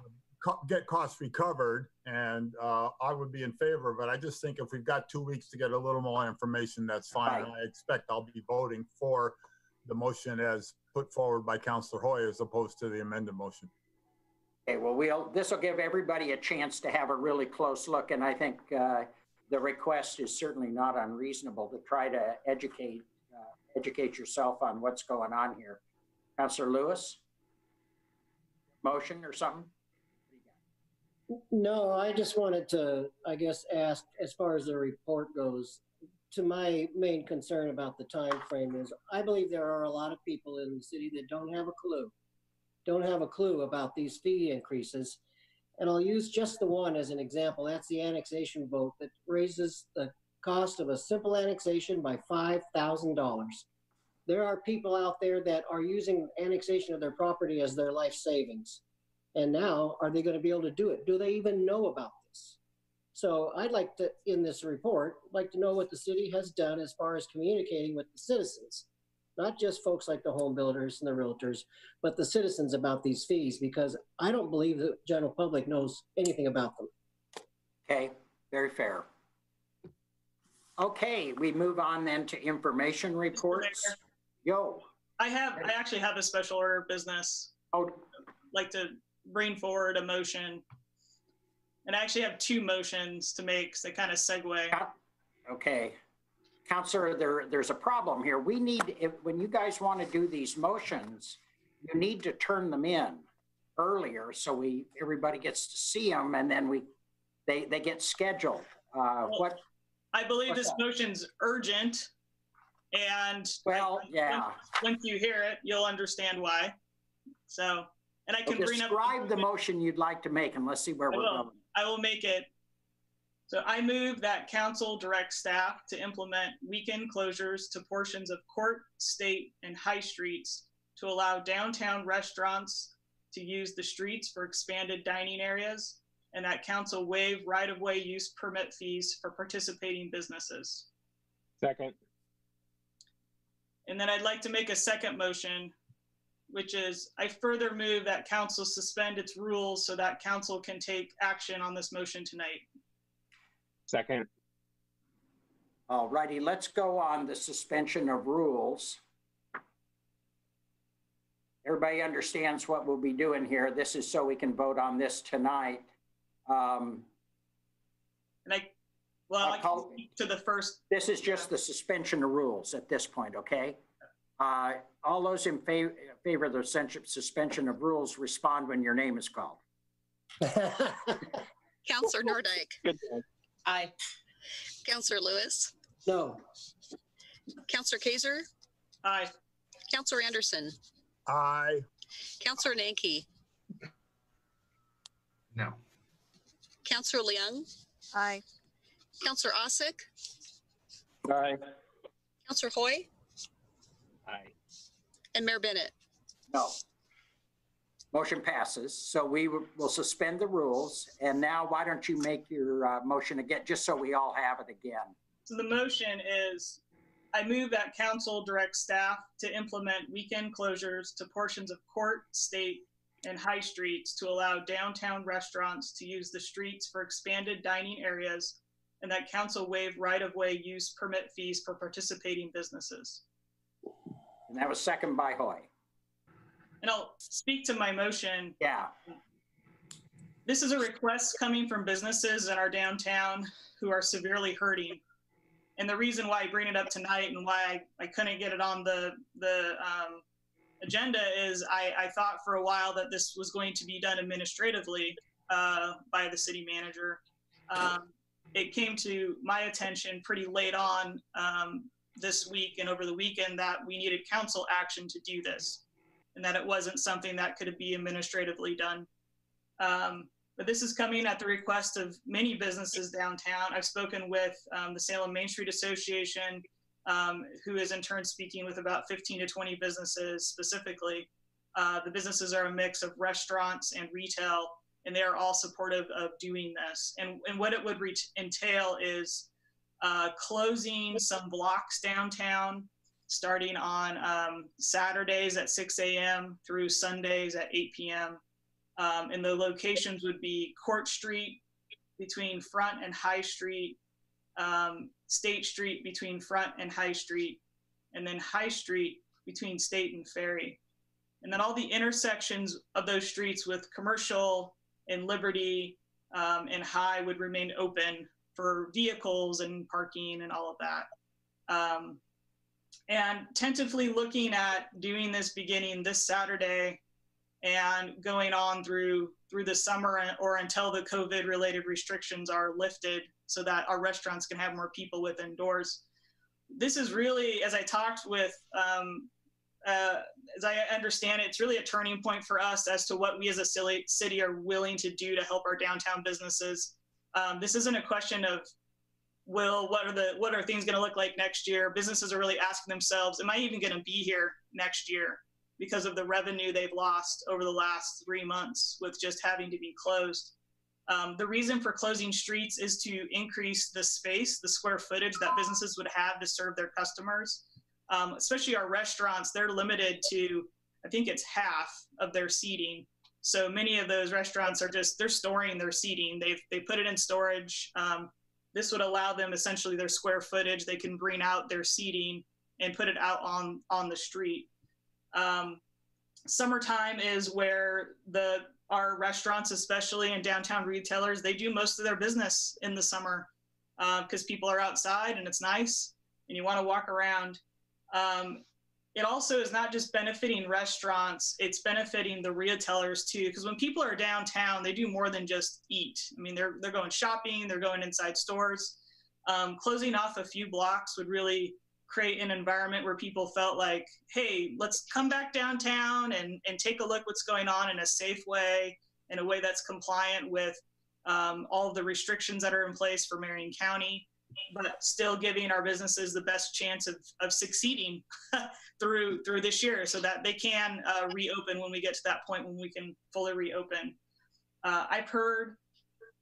Co- get costs recovered and, uh, I would be in favor, but I just think if we've got two weeks to get a little more information, that's fine. Right. I expect I'll be voting for the motion as put forward by Counselor Hoy as opposed to the amended motion. okay, well, we'll, this will give everybody a chance to have a really close look, and I think uh, the request is certainly not unreasonable to try to educate, uh, educate yourself on what's going on here. Counselor Lewis? Motion or something? No, I just wanted to, I guess, ask as far as the report goes. To my main concern about the time frame is, I believe there are a lot of people in the city that don't have a clue, don't have a clue about these fee increases. And I'll use just the one as an example. That's the annexation vote that raises the cost of a simple annexation by five thousand dollars. There are people out there that are using annexation of their property as their life savings. And now, are they going to be able to do it? Do they even know about this? So I'd like to, in this report, like to know what the city has done as far as communicating with the citizens, not just folks like the home builders and the realtors, but the citizens about these fees, because I don't believe the general public knows anything about them. Okay, very fair. Okay, we move on then to information reports. Mayor. Yo, I have, I actually have a special order of business. oh, I'd like to bring forward a motion. And I actually have two motions to make, so kind of segue. okay. Counselor, there, there's a problem here. We need, if, when you guys want to do these motions, you need to turn them in earlier so we, everybody gets to see them and then we, they, they get scheduled. Uh, what, I believe this that? motion's urgent. And well, yeah. once- once you hear it, you'll understand why. So, and I can bring up. Describe the motion you'd like to make and let's see where I we're will. going. I will make it So I move that council direct staff to implement weekend closures to portions of Court, State, and High Streets to allow downtown restaurants to use the streets for expanded dining areas, and that council waive right-of-way use permit fees for participating businesses. Second. And then I'd like to make a second motion, which is I further move that council suspend its rules so that council can take action on this motion tonight. Second. All righty, let's go on the suspension of rules. Everybody understands what we'll be doing here. This is so we can vote on this tonight. Um, And I, well, I'll I can call- speak to the first, This is just the suspension of rules at this point, okay? Uh, All those in favor, favor of the suspension- suspension of rules, respond when your name is called. Counselor Nordyke, Aye. Counselor Lewis, No. Counselor Kaser, aye. Counselor Andersen, Aye. Counselor Nanke, No. Counselor Leung, Aye. Counselor Ausec, Aye. Counselor Hoy, Aye. and Mayor Bennett. No. Motion passes. So we will will suspend the rules. And now why don't you make your uh, motion again, just so we all have it again? So the motion is, I move that council direct staff to implement weekend closures to portions of Court, State, and High Streets to allow downtown restaurants to use the streets for expanded dining areas, and that council waive right-of-way use permit fees for participating businesses. And that was second by Hoy. And I'll speak to my motion. Yeah. This is a request coming from businesses in our downtown who are severely hurting. And the reason why I bring it up tonight and why I, I couldn't get it on the, the um, agenda is I, I thought for a while that this was going to be done administratively uh, by the city manager. Um, it came to my attention pretty late on um, this week and over the weekend that we needed council action to do this and that it wasn't something that could be administratively done. Um, but this is coming at the request of many businesses downtown. I've spoken with um, the Salem Main Street Association, um, who is in turn speaking with about 15 to 20 businesses specifically. Uh, the businesses are a mix of restaurants and retail, and they are all supportive of doing this. And, and what it would entail is uh, closing some blocks downtown, starting on um, Saturdays at 6 a.m. through Sundays at 8 p.m. Um, and the locations would be Court Street between Front and High Street, um, State Street between Front and High Street, and then High Street between State and Ferry. And then all the intersections of those streets with commercial and Liberty um, and High would remain open for vehicles and parking and all of that. Um, and tentatively looking at doing this beginning this Saturday and going on through through the summer or until the COVID related restrictions are lifted so that our restaurants can have more people within doors. This is really, as I talked with, um, uh, as I understand it, it's really a turning point for us as to what we as a city are willing to do to help our downtown businesses. Um, this isn't a question of will what are the what are things going to look like next year? Businesses are really asking themselves am i even going to be here next year because of the revenue they've lost over the last three months with just having to be closed? Um, the reason for closing streets is to increase the space the square footage that businesses would have to serve their customers. Um, especially our restaurants they're limited to i think it's half of their seating so many of those restaurants are just they're storing their seating they've they put it in storage um, this would allow them essentially their square footage. They can bring out their seating and put it out on on the street. Um, summertime is where the our restaurants, especially in downtown retailers, they do most of their business in the summer because uh, people are outside and it's nice and you want to walk around. Um, it also is not just benefiting restaurants, it's benefiting the retailers too. Because when people are downtown, they do more than just eat. I mean, they're, they're going shopping, they're going inside stores. Um, closing off a few blocks would really create an environment where people felt like, hey, let's come back downtown and, and take a look what's going on in a safe way, in a way that's compliant with um, all of the restrictions that are in place for Marion County, but still giving our businesses the best chance of, of succeeding through through this year so that they can uh, reopen when we get to that point when we can fully reopen. Uh, I've heard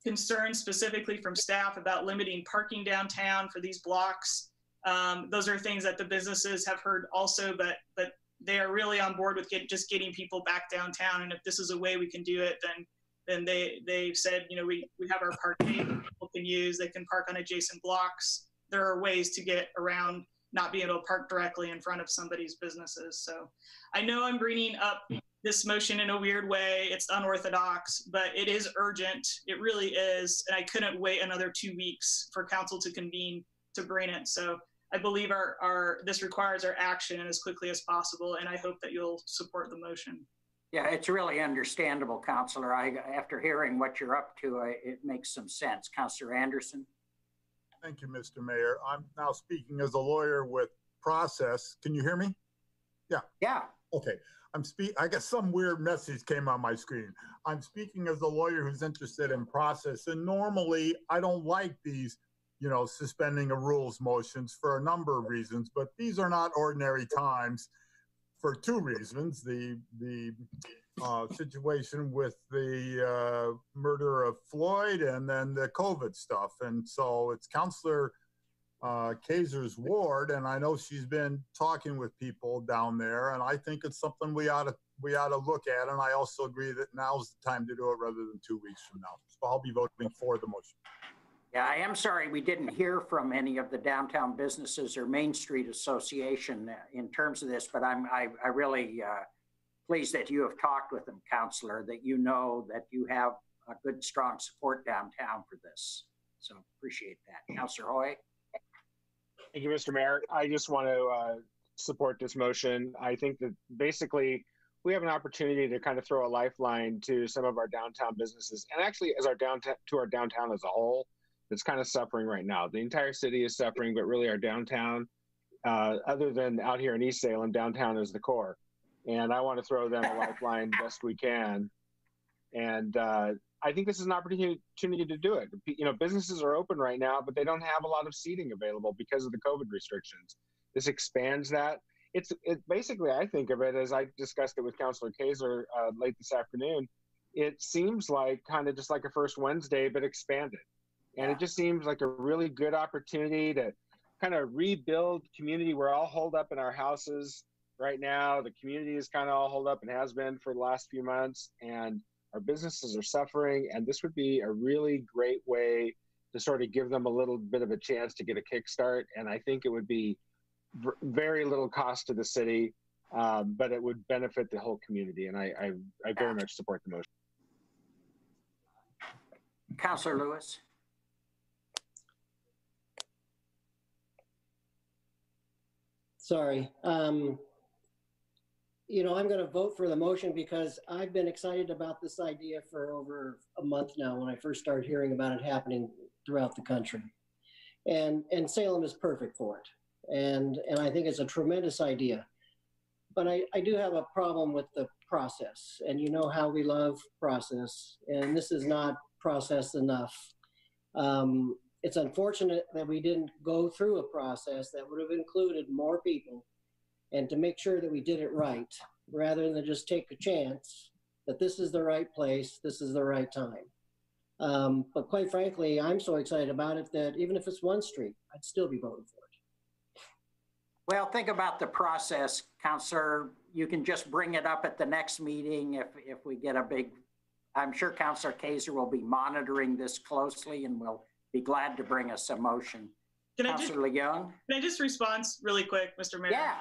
concerns specifically from staff about limiting parking downtown for these blocks. Um, those are things that the businesses have heard also, but but they are really on board with get, just getting people back downtown. And if this is a way we can do it, then then they they've said, you know, we we have our parking people can use. They can park on adjacent blocks. There are ways to get around not being able to park directly in front of somebody's businesses. So I know I'm bringing up this motion in a weird way. It's unorthodox, but it is urgent. It really is. And I couldn't wait another two weeks for council to convene to bring it. So I believe our, our this requires our action as quickly as possible. And I hope that you'll support the motion. Yeah, it's really understandable, Counselor. I, after hearing what you're up to, I, it makes some sense. Counselor Andersen? Thank you, Mr. Mayor. I'm now speaking as a lawyer with process. Can you hear me? Yeah. Yeah. Okay. I'm speak. I guess some weird message came on my screen. I'm speaking as a lawyer who's interested in process, and normally I don't like these, you know, suspending of rules motions for a number of reasons. But these are not ordinary times, for two reasons: the the uh, situation with the uh, murder of Floyd and then the COVID stuff. And so it's Counselor uh, Kaser's ward, and I know she's been talking with people down there, and I think it's something we ought to we ought to look at. And I also agree that now's the time to do it rather than two weeks from now. So I'll be voting for the motion. Yeah, I am sorry we didn't hear from any of the downtown businesses or Main Street Association in terms of this, but I'm I, I really uh, pleased that you have talked with them, Counselor, that you know that you have a good, strong support downtown for this. So appreciate that. Counselor Hoy? Thank you, Mr. Mayor. I just want to uh, support this motion. I think that basically we have an opportunity to kind of throw a lifeline to some of our downtown businesses and actually as our downtown to our downtown as a whole that's kind of suffering right now. The entire city is suffering, but really our downtown, uh, other than out here in East Salem, downtown is the core and I want to throw them a lifeline best we can. And uh, I think this is an opportunity to do it. You know, businesses are open right now, but they don't have a lot of seating available because of the COVID restrictions. This expands that. It's it basically I think of it as I discussed it with Councilor Kaser uh, late this afternoon. It seems like kind of just like a first Wednesday, but expanded, and it just seems like a really good opportunity to kind of rebuild community. We're all holed up in our houses right now. The community is kind of all holed up and has been for the last few months, and our businesses are suffering. And this would be a really great way to sort of give them a little bit of a chance to get a kickstart. And I think it would be very little cost to the city, um, but it would benefit the whole community. And I, I, I very much support the motion. Councillor Lewis. Sorry. Um, you know, I'm going to vote for the motion because I've been excited about this idea for over a month now when I first started hearing about it happening throughout the country. And, and Salem is perfect for it. And, and I think it's a tremendous idea. But I, I do have a problem with the process. And you know how we love process. And this is not process enough. Um, it's unfortunate that we didn't go through a process that would have included more people and to make sure that we did it right rather than just take a chance that this is the right place, this is the right time. Um, but quite frankly, I'm so excited about it that even if it's one street, I'd still be voting for it. Well, think about the process, Councillor. You can just bring it up at the next meeting if, if we get a big, I'm sure Councillor Kaser will be monitoring this closely and will be glad to bring us a motion. Can Councillor Young? Can I just respond really quick, Mr. Mayor? Yeah.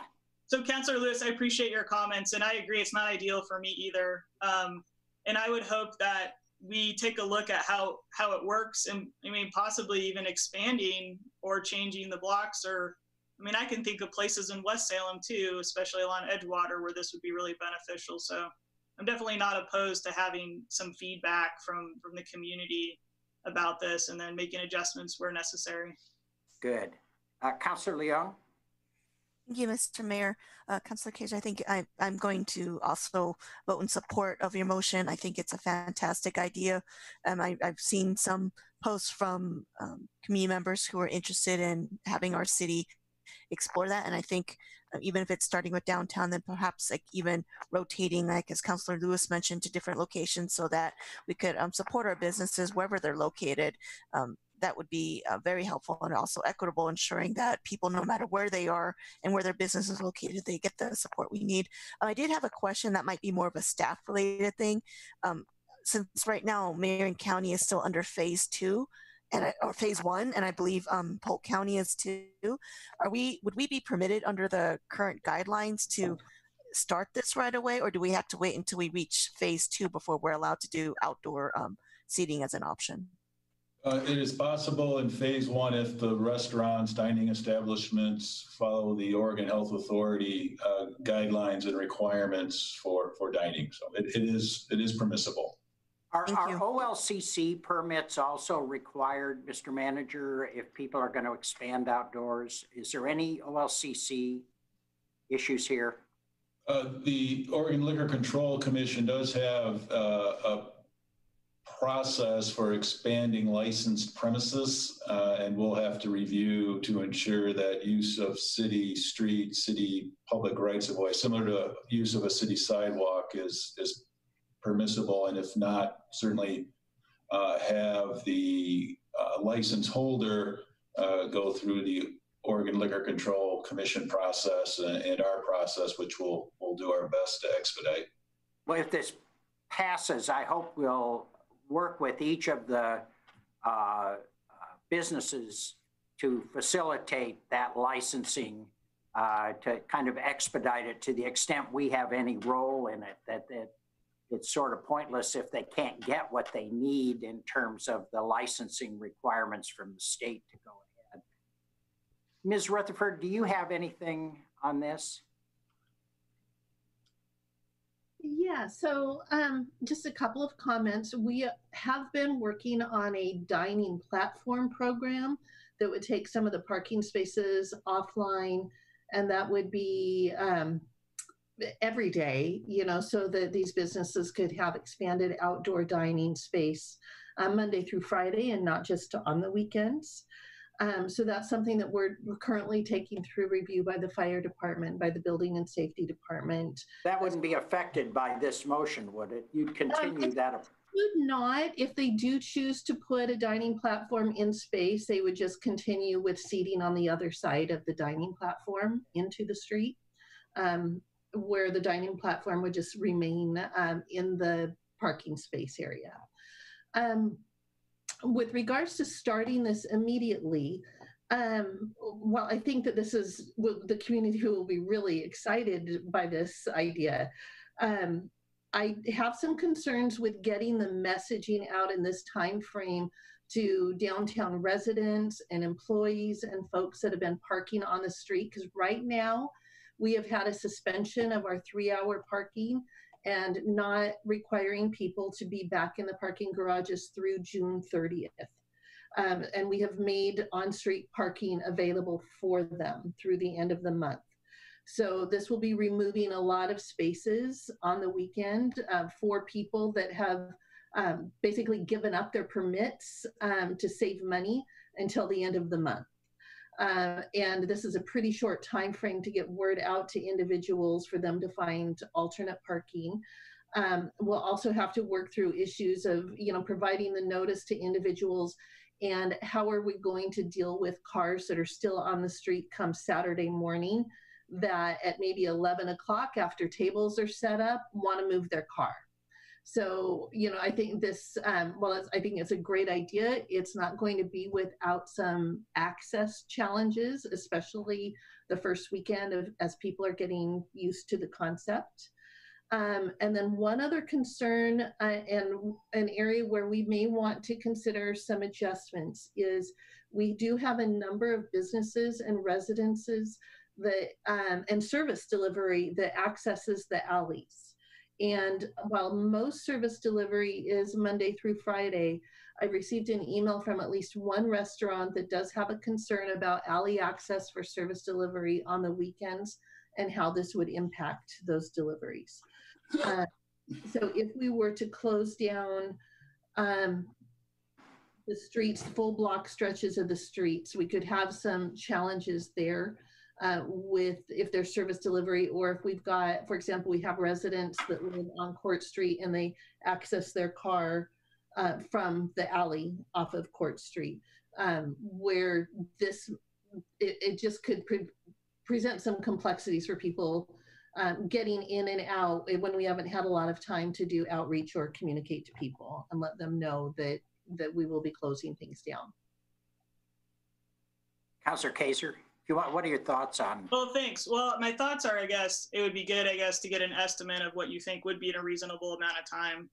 So, Councillor Lewis, I appreciate your comments, and I agree it's not ideal for me either. Um, and I would hope that we take a look at how how it works, and I mean, possibly even expanding or changing the blocks. Or, I mean, I can think of places in West Salem too, especially along Edgewater, where this would be really beneficial. So, I'm definitely not opposed to having some feedback from from the community about this, and then making adjustments where necessary. Good, uh, Councillor Leung. Thank you, Mr. Mayor. Uh, Councilor Cage, I think I, I'm going to also vote in support of your motion. I think it's a fantastic idea. Um, I, I've seen some posts from um, community members who are interested in having our city explore that. And I think uh, even if it's starting with downtown, then perhaps like even rotating, like as Councilor Lewis mentioned, to different locations so that we could um, support our businesses wherever they're located. Um, that would be uh, very helpful and also equitable, ensuring that people, no matter where they are and where their business is located, they get the support we need. Uh, I did have a question that might be more of a staff related thing. Um, since right now, Marion County is still under phase two, and I, or phase one, and I believe um, Polk County is too. Are we? Would we be permitted under the current guidelines to start this right away, or do we have to wait until we reach phase two before we're allowed to do outdoor um, seating as an option? Uh, it is possible in phase one if the restaurants, dining establishments follow the Oregon Health Authority uh, guidelines and requirements for, for dining. So it, it is it is permissible. Are, are OLCC permits also required, Mr. Manager, if people are going to expand outdoors? Is there any OLCC issues here? Uh, the Oregon Liquor Control Commission does have uh, a process for expanding licensed premises, uh, and we'll have to review to ensure that use of city street, city public rights of way, similar to use of a city sidewalk, is is permissible, and if not, certainly uh, have the uh, license holder uh, go through the Oregon Liquor Control Commission process and, and our process, which we'll we'll do our best to expedite. Well, if this passes, I hope we'll work with each of the uh, businesses to facilitate that licensing uh, to kind of expedite it to the extent we have any role in it. That that it's sort of pointless if they can't get what they need in terms of the licensing requirements from the state to go ahead. Ms. Rutherford, do you have anything on this? Yeah, so um, just a couple of comments. We have been working on a dining platform program that would take some of the parking spaces offline, and that would be um, every day, you know, so that these businesses could have expanded outdoor dining space uh, Monday through Friday and not just on the weekends. Um, so that's something that we're, we're currently taking through review by the fire department, by the building and safety department. That wouldn't be affected by this motion, would it? You'd continue um, that. Would not. If they do choose to put a dining platform in space, they would just continue with seating on the other side of the dining platform into the street, um, where the dining platform would just remain um, in the parking space area. Um, with regards to starting this immediately, um, well, I think that this is the community who will be really excited by this idea. Um, I have some concerns with getting the messaging out in this time frame to downtown residents and employees and folks that have been parking on the street because right now we have had a suspension of our three hour parking and not requiring people to be back in the parking garages through June 30th. Um, and we have made on-street parking available for them through the end of the month. So this will be removing a lot of spaces on the weekend uh, for people that have um, basically given up their permits um, to save money until the end of the month. Uh, and this is a pretty short time frame to get word out to individuals for them to find alternate parking. Um, we'll also have to work through issues of, you know, providing the notice to individuals and how are we going to deal with cars that are still on the street come Saturday morning that at maybe 11 o'clock after tables are set up want to move their car. So, you know, I think this, um, well, I think it's a great idea. It's not going to be without some access challenges, especially the first weekend of, as people are getting used to the concept. Um, and then one other concern uh, and an area where we may want to consider some adjustments is we do have a number of businesses and residences that um, and service delivery that accesses the alleys. And while most service delivery is Monday through Friday, I've received an email from at least one restaurant that does have a concern about alley access for service delivery on the weekends and how this would impact those deliveries. Uh, so if we were to close down um, the streets, full block stretches of the streets, we could have some challenges there uh, with if there's service delivery or if we've got, for example, we have residents that live on Court Street and they access their car uh, from the alley off of Court Street, um, where this it, it just could pre- present some complexities for people um, getting in and out when we haven't had a lot of time to do outreach or communicate to people and let them know that that we will be closing things down. Councillor Kaser, what are your thoughts on? Well, thanks. Well, my thoughts are, I guess, it would be good, I guess, to get an estimate of what you think would be in a reasonable amount of time.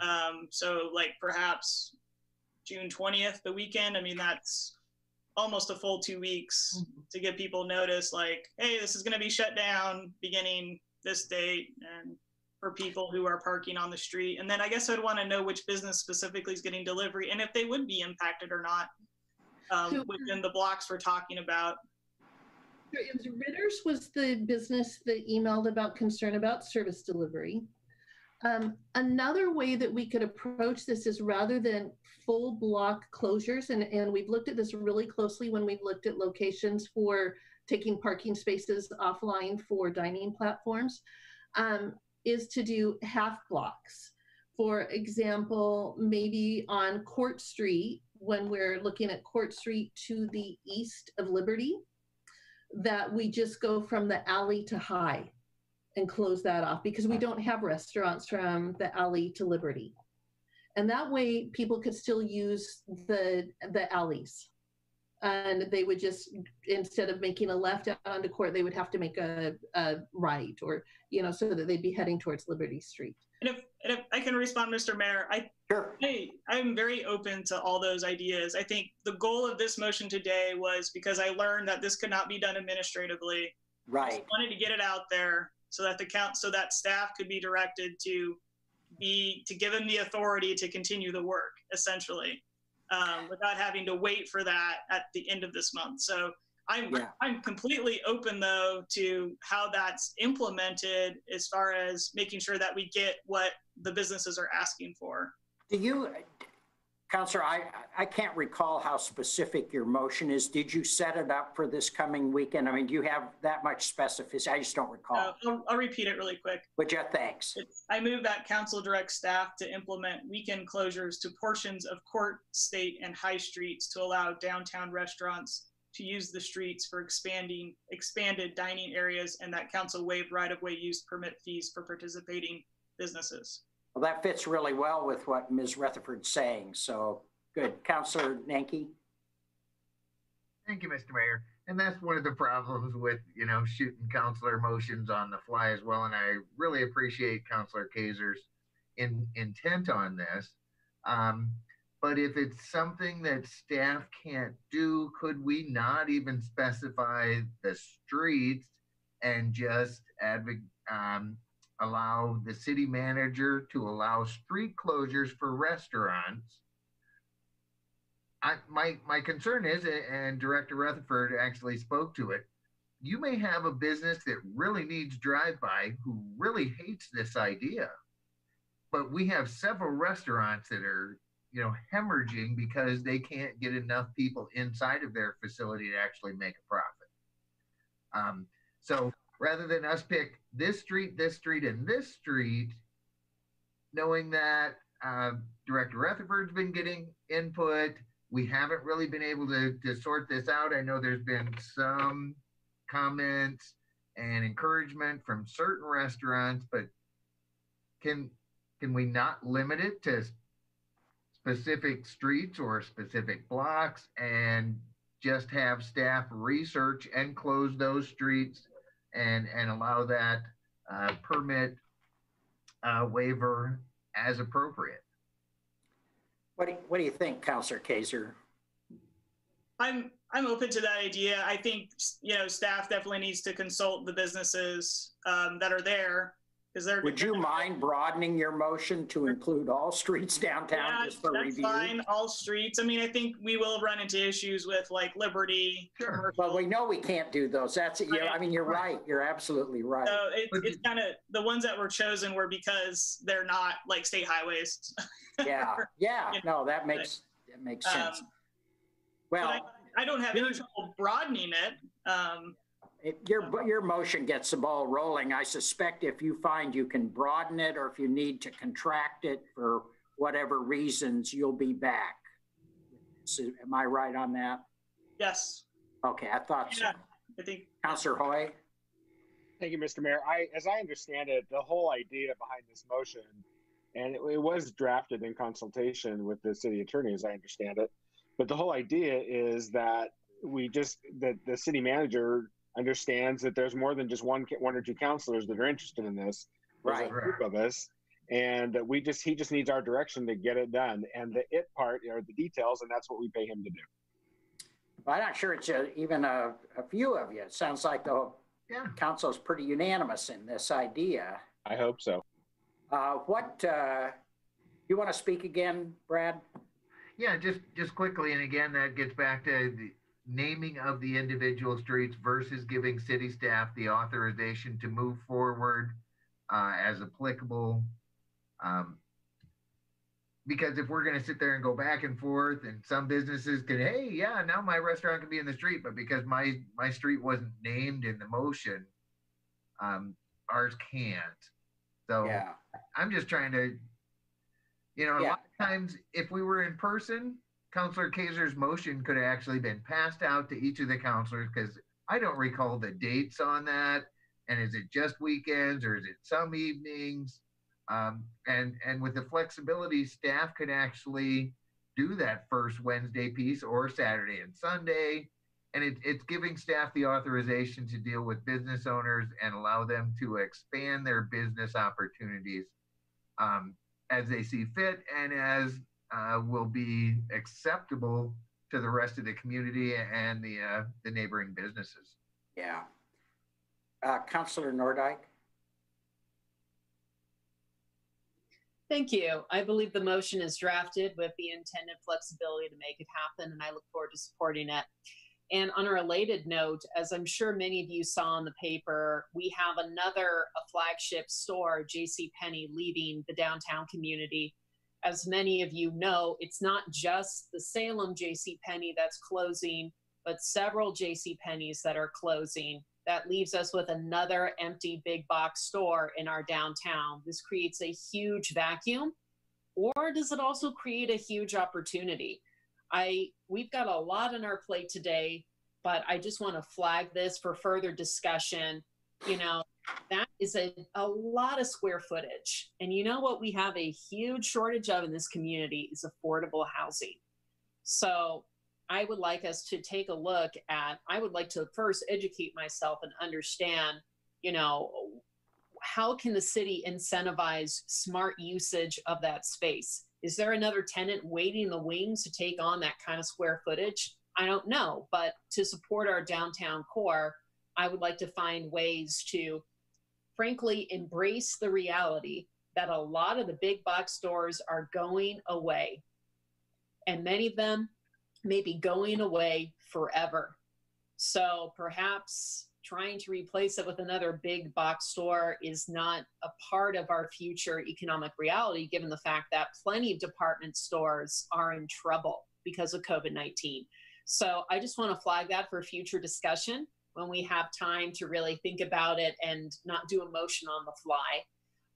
Um, so like perhaps June 20th, the weekend. I mean, that's almost a full two weeks to give people notice like, hey, this is going to be shut down beginning this date and for people who are parking on the street. And then I guess I'd want to know which business specifically is getting delivery and if they would be impacted or not um, within the blocks we're talking about. It was Ritter's was the business that emailed about concern about service delivery. Um, another way that we could approach this is rather than full block closures, and, and we've looked at this really closely when we've looked at locations for taking parking spaces offline for dining platforms, um, is to do half blocks. For example, maybe on Court Street, when we're looking at Court Street to the east of Liberty, that we just go from the alley to high and close that off because we don't have restaurants from the alley to Liberty. And that way people could still use the the alleys. And they would just instead of making a left out onto court, they would have to make a, a right or you know, so that they'd be heading towards Liberty Street. And if, and if I can respond, Mr. Mayor, I, I, I'm very open to all those ideas. I think the goal of this motion today was because I learned that this could not be done administratively. Right. Just wanted to get it out there so that the count, so that staff could be directed to be, to give them the authority to continue the work, essentially, um, without having to wait for that at the end of this month. So I'm, Yeah. I'm completely open though to how that's implemented as far as making sure that we get what the businesses are asking for. Do you, Counselor, I, I can't recall how specific your motion is. Did you set it up for this coming weekend? I mean, do you have that much specificity? I just don't Uh, recall. I'll, I'll repeat it really quick. Would you? Thanks. I move that council direct staff to implement weekend closures to portions of Court, State, and High Streets to allow downtown restaurants to use the streets for expanding, expanded dining areas and that council waived right-of-way use permit fees for participating businesses. Well, that fits really well with what Ms. Rutherford's saying. So good. Counselor Nanke? Thank you, Mr. Mayor. And that's one of the problems with, you know, shooting counselor motions on the fly as well. And I really appreciate Counselor Kaser's in, intent on this. Um, but if it's something that staff can't do, could we not even specify the streets and just um, allow the city manager to allow street closures for restaurants? I, my my concern is, and Director Rutherford actually spoke to it. You may have a business that really needs drive-by who really hates this idea, but we have several restaurants that are, you know, hemorrhaging because they can't get enough people inside of their facility to actually make a profit. Um, so rather than us pick this street, this street, and this street, knowing that uh, Director Rutherford's been getting input, we haven't really been able to, to sort this out. I know there's been some comments and encouragement from certain restaurants, but can can we not limit it to specific streets or specific blocks and just have staff research and close those streets and and allow that uh, permit uh, waiver as appropriate? What do, you- what do you think, Counselor Kaser? I'm I'm open to that idea. I think you know staff definitely needs to consult the businesses um, that are there because they're. Would you mind broadening your motion to include all streets downtown Yeah, just for that's review? fine. All streets. I mean, I think we will run into issues with like Liberty. Sure. Well, we know we can't do those. That's, yeah, I mean, you're right. You're absolutely right. So it, it's kind of the ones that were chosen were because they're not like state highways. Yeah, yeah, no, that makes, that makes sense. Um, But I, Well, I don't have any trouble broadening it. Um, It- Your, your motion gets the ball rolling. I suspect if you find you can broaden it or if you need to contract it for whatever reasons, you'll be back. So am I right on that? yes. Okay, I thought so. Yeah. I think. Counselor Hoy? Thank you, Mr. Mayor. I, as I understand it, the whole idea behind this motion, and it, it was drafted in consultation with the city attorney, as I understand it, but the whole idea is that we just that the city manager understands that there's more than just one one or two counselors that are interested in this. There's Right. a group of us, and that we just he just needs our direction to get it done. And the it part are the details, and that's what we pay him to do. I'm not sure it's uh, even a, a few of you. It sounds like the Yeah. council's pretty unanimous in this idea. I hope so. Uh, what, uh, you want to speak again, Brad? Yeah, just, just quickly, and again, that gets back to the naming of the individual streets versus giving city staff the authorization to move forward uh, as applicable. Um, because if we're gonna sit there and go back and forth, and some businesses can, hey, yeah, now my restaurant can be in the street, but because my my street wasn't named in the motion, um, ours can't. So Yeah. I'm just trying to, you know, a Yeah. lot of times if we were in person, Counselor Kaser's motion could have actually been passed out to each of the counselors because I don't recall the dates on that. And is it just weekends or is it some evenings? Um, and and with the flexibility, staff could actually do that first Wednesday piece or Saturday and Sunday. And it, it's giving staff the authorization to deal with business owners and allow them to expand their business opportunities um, as they see fit and as uh, will be acceptable to the rest of the community and the uh, the neighboring businesses. Yeah. Uh, Counselor Nordyke? Thank you. I believe the motion is drafted with the intended flexibility to make it happen, and I look forward to supporting it. And on a related note, as I'm sure many of you saw in the paper, we have another a flagship store, J.C. Penney, leaving the downtown community. As many of you know, it's not just the Salem J.C. Penney that's closing, but several J.C. Penney's that are closing. That leaves us with another empty big box store in our downtown. This creates a huge vacuum, or does it also create a huge opportunity? I we've got a lot on our plate today, but I just want to flag this for further discussion. You know, that is a, a lot of square footage. And you know what we have a huge shortage of in this community is affordable housing. So I would like us to take a look at, I would like to first educate myself and understand, you know, how can the city incentivize smart usage of that space? Is there another tenant waiting in the wings to take on that kind of square footage? I don't know, but to support our downtown core, I would like to find ways to, frankly, embrace the reality that a lot of the big box stores are going away. And many of them may be going away forever. So perhaps trying to replace it with another big box store is not a part of our future economic reality, given the fact that plenty of department stores are in trouble because of COVID 19. So I just want to flag that for future discussion when we have time to really think about it and not do a motion on the fly.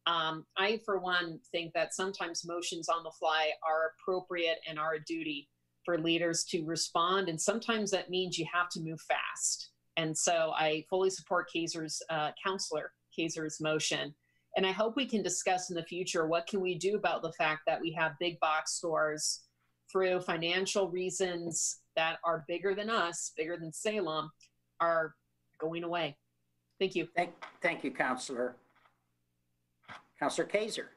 Um, I, for one, think that sometimes motions on the fly are appropriate and are a duty for leaders to respond. And sometimes that means you have to move fast. And so I fully support Kaser's uh, counselor Kaser's motion. And I hope we can discuss in the future what can we do about the fact that we have big box stores through financial reasons that are bigger than us, bigger than Salem, are going away. Thank you. Thank, thank you, Counselor. Counselor Kaser?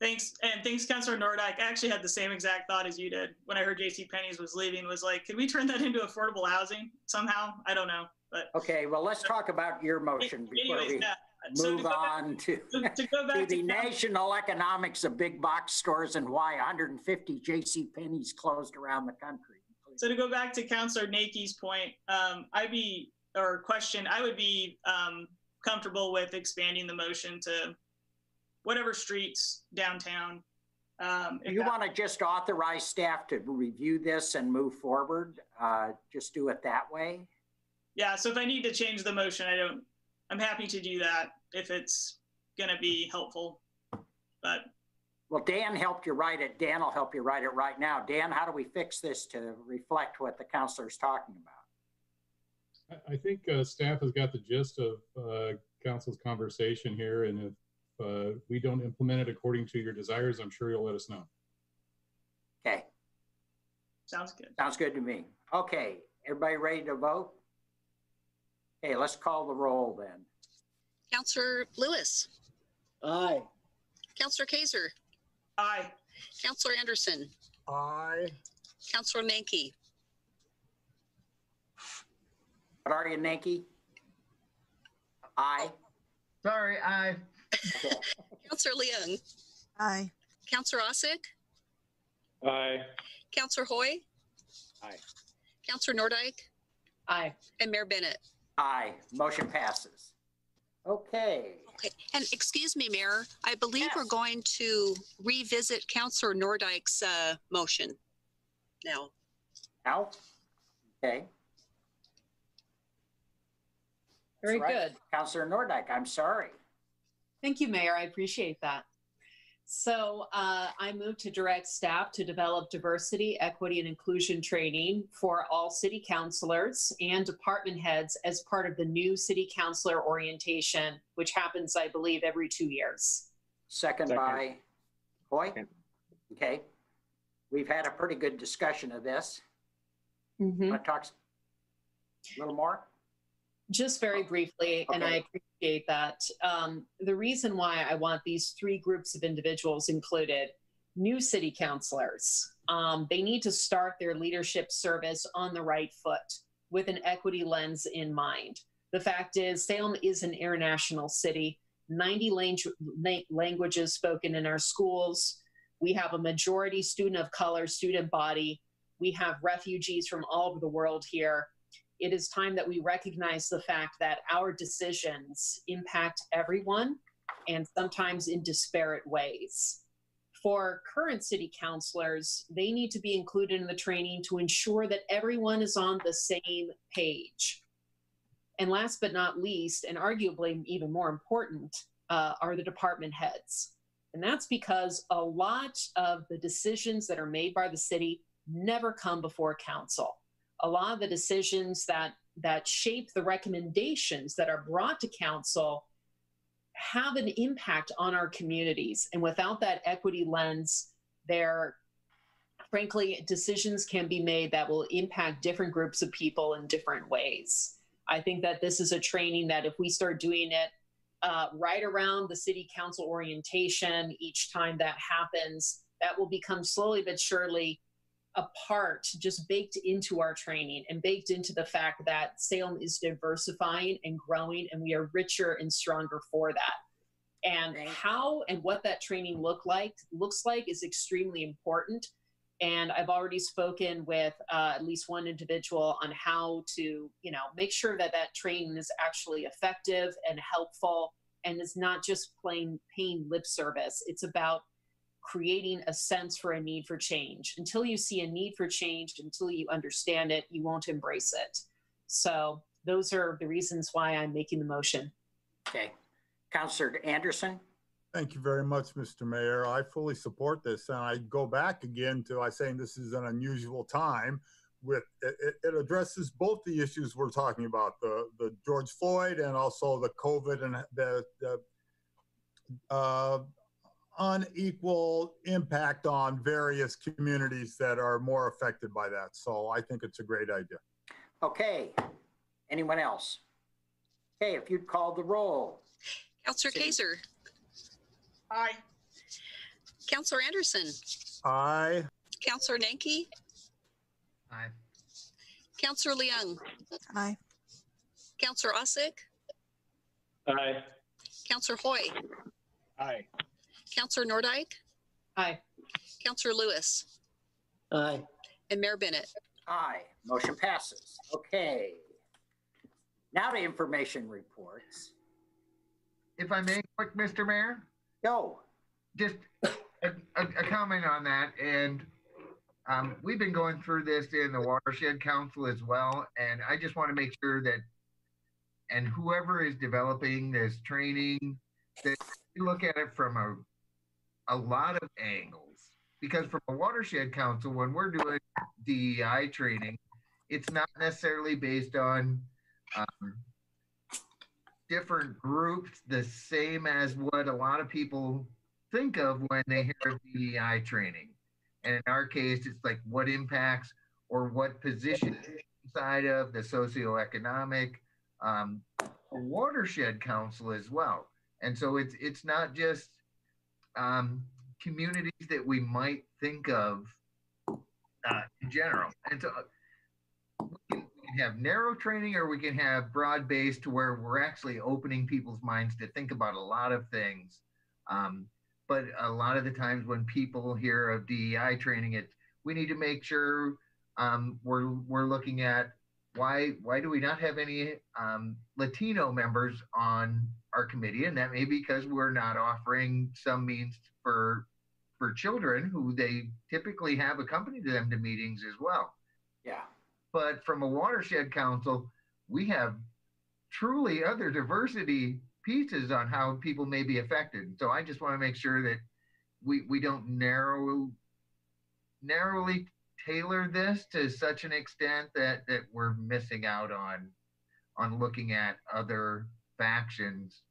Thanks, and thanks, Councilor Nordyke. I actually had the same exact thought as you did when I heard J.C. Penney's was leaving. Was like, could we turn that into affordable housing somehow? I don't know, but Okay, well, let's talk about your motion before anyways, we, yeah, So to move back- on to, To to go to back the to, national economics of big box stores and why 150 J.C. Penney's closed around the country. So to go back to Counselor Nanke's point, um, I'd be, or question, I would be um, comfortable with expanding the motion to whatever streets downtown. Um, if You that- want to just authorize staff to review this and move forward? Uh, Just do it that way? Yeah, so if I need to change the motion, I don't, I'm happy to do that if it's gonna be helpful. But Well, Dan helped you write it. Dan will help you write it right now. Dan, how do we fix this to reflect what the counselor's talking about? I, I think uh, staff has got the gist of uh, council's conversation here, and if uh, we don't implement it according to your desires, I'm sure you'll let us know. Okay, sounds good. sounds good to me. Okay, everybody ready to vote? Okay, let's call the roll then. Counselor Lewis, Aye. Counselor Kaser, Aye. Counselor Andersen, Aye. Counselor Nanke, What are you, Nanke? Aye. Sorry, I, Okay. Counselor Leung, Aye. Counselor Ausec, Aye. Counselor Hoy. Aye. Counselor Nordyke Aye. and Mayor Bennett. Aye, motion passes. Okay, Okay, and excuse me, Mayor, I believe we're Yes. going to revisit Counselor Nordyke's uh, motion now. now, okay. Very That's right. good. Counselor Nordyke, I'm sorry. Thank you, Mayor. I appreciate that. So uh, I moved to direct staff to develop diversity, equity, and inclusion training for all city councilors and department heads as part of the new city councilor orientation, which happens, I believe, every two years. Second Second. by Hoy. Second. Okay. We've had a pretty good discussion of this. Mhm. Want to talk a little more? Just very briefly, and I appreciate that. Um, the reason why I want these three groups of individuals included new city councilors. Um, they need to start their leadership service on the right foot with an equity lens in mind. The fact is, Salem is an international city, 90 lang- languages spoken in our schools. We have a majority student of color student body. We have refugees from all over the world here it is time that we recognize the fact that our decisions impact everyone and sometimes in disparate ways. For current city councilors, they need to be included in the training to ensure that everyone is on the same page. And last but not least, and arguably even more important, uh, are the department heads. And that's because a lot of the decisions that are made by the city never come before council a lot of the decisions that that shape the recommendations that are brought to council have an impact on our communities. And without that equity lens there frankly decisions can be made that will impact different groups of people in different ways. I think that this is a training that if we start doing it uh, right around the city council orientation each time that happens that will become slowly but surely a part just baked into our training and baked into the fact that Salem is diversifying and growing and we are richer and stronger for that. And Thank- how and what that training look like looks like is extremely important. And I've already spoken with uh, at least one individual on how to, you know, make sure that that training is actually effective and helpful and is not just plain paying lip service. It's about creating a sense for a need for change. Until you see a need for change, until you understand it, you won't embrace it. So those are the reasons why I'm making the motion. Okay. Counselor Andersen? Thank you very much, Mr. Mayor. I fully support this, and I go back again to I saying this is an unusual time. With it, it- it addresses both the issues we're talking about the the George Floyd and also the COVID and the the uh, unequal impact on various communities that are more affected by that. So I think it's a great idea. Okay. Anyone else? Okay, if you'd call the roll. Counselor City- Kaser, Aye. Counselor Andersen, Aye. Counselor Nanke, I, Counselor Leung, Aye. Counselor Ausec, Aye. Counselor Hoy, Aye. Counselor Nordyke, Aye. Counselor Lewis, Aye. and Mayor Bennett. Aye, motion passes. Okay. Now to information reports. If I may, quick, Mr. Mayor, Go. just a, a, a comment on that. And um, we've been going through this in the Watershed Council as well. And I just want to make sure that, and whoever is developing this training, that you look at it from a, a lot of angles. Because from a Watershed Council, when we're doing DEI training, it's not necessarily based on um, different groups the same as what a lot of people think of when they hear of DEI training. And in our case, it's like what impacts or what position inside of the socioeconomic um, watershed council as well. And so it's it's not just um, communities that we might think of uh, in general. And so we can, we can have narrow training or we can have broad based to where we're actually opening people's minds to think about a lot of things. Um, but a lot of the times when people hear of DEI training, it we need to make sure um, we're we're looking at why why do we not have any um, Latino members on our committee, and that may be because we're not offering some means for for children who they typically have accompanied them to meetings as well. Yeah. But from a watershed council, we have truly other diversity pieces on how people may be affected. So I just want to make sure that we we don't narrow narrowly tailor this to such an extent that that we're missing out on on looking at other factions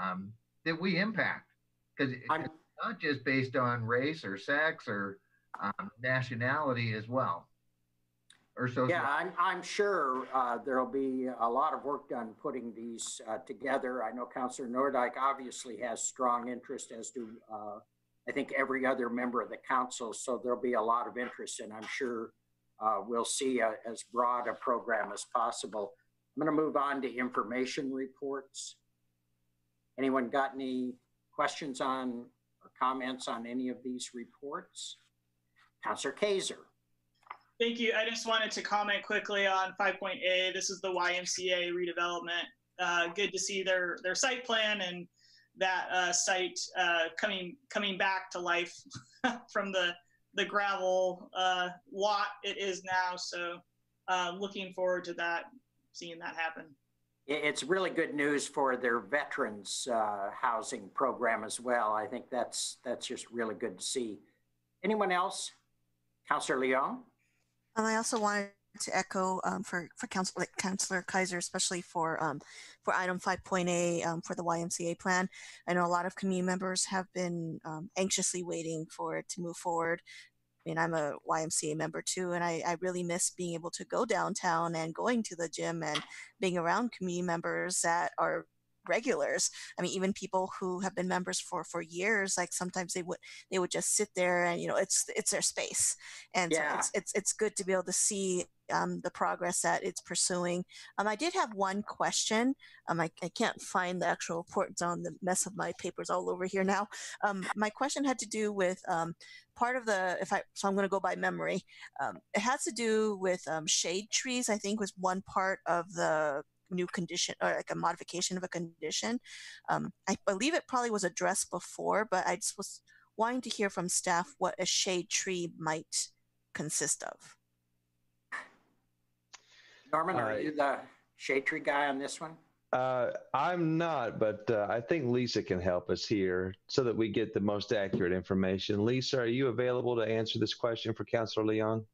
um, that we impact because it's not just based on race or sex or um, nationality as well or social Yeah, I'm, I'm sure uh, there'll be a lot of work done putting these uh, together. I know Councillor Nordyke obviously has strong interest, as do uh, I think every other member of the council. So there'll be a lot of interest, and I'm sure uh, we'll see a, as broad a program as possible. I'm going to move on to information reports. Anyone got any questions on or comments on any of these reports? Councillor Kaser. Thank you. I just wanted to comment quickly on 5.A. This is the YMCA redevelopment. Uh, good to see their their site plan and that uh, site uh, coming coming back to life from the the gravel uh, lot it is now. So uh, looking forward to that, seeing that happen. It- It's really good news for their veterans uh, housing program as well. I think that's that's just really good to see. Anyone else? Councillor Leung? Um, I also wanted to echo um, for for Council, like Councillor Kaser, especially for um, for item 5.a um, for the YMCA plan. I know a lot of community members have been um, anxiously waiting for it to move forward. I mean, I'm a YMCA member too, and I, I really miss being able to go downtown and going to the gym and being around community members that are regulars. I mean, even people who have been members for for years, like sometimes they would they would just sit there and you know it's it's their space, and Yeah. so it's it's it's good to be able to see um, the progress that it's pursuing. Um, I did have one question. Um, I, I can't find the actual report. It's on the mess of my papers all over here now. Um, my question had to do with um, part of the if I so I'm going to go by memory. Um, it has to do with um, shade trees. I think was one part of the new condition or like a modification of a condition. Um, I believe it probably was addressed before, but I just was wanting to hear from staff what a shade tree might consist of. Norman, are you the shade tree guy on this one? Uh, I'm not, but uh, I think Lisa can help us here so that we get the most accurate information. Lisa, are you available to answer this question for Councilor Leung?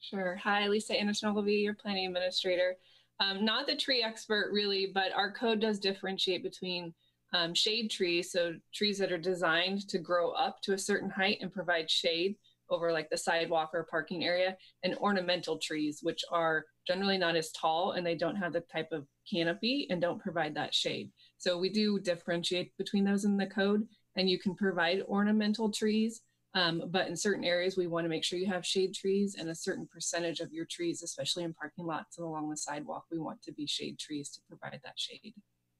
Sure. Hi, Lisa Anderson Ogilvie, your planning administrator. Um, not the tree expert really, but our code does differentiate between um, shade trees, so trees that are designed to grow up to a certain height and provide shade over like the sidewalk or parking area, and ornamental trees, which are generally not as tall and they don't have the type of canopy and don't provide that shade. So we do differentiate between those in the code, and you can provide ornamental trees um, but in certain areas, we want to make sure you have shade trees and a certain percentage of your trees, especially in parking lots and along the sidewalk, we want to be shade trees to provide that shade.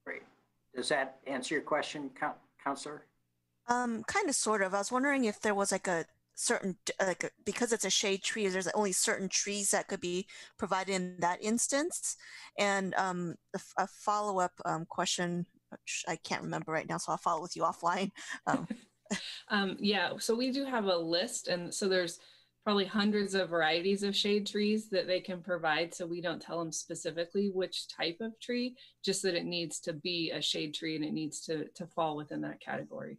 Great. Does that answer your question, Coun- Counselor? Um, kind of, sort of. I was wondering if there was like a certain, like, a- because it's a shade tree, there's only certain trees that could be provided in that instance. And um, a, f- a follow-up um, question, which I can't remember right now, so I'll follow with you offline. Um, yeah, so we do have a list, and so there's probably hundreds of varieties of shade trees that they can provide. So we don't tell them specifically which type of tree, just that it needs to be a shade tree and it needs to to fall within that category.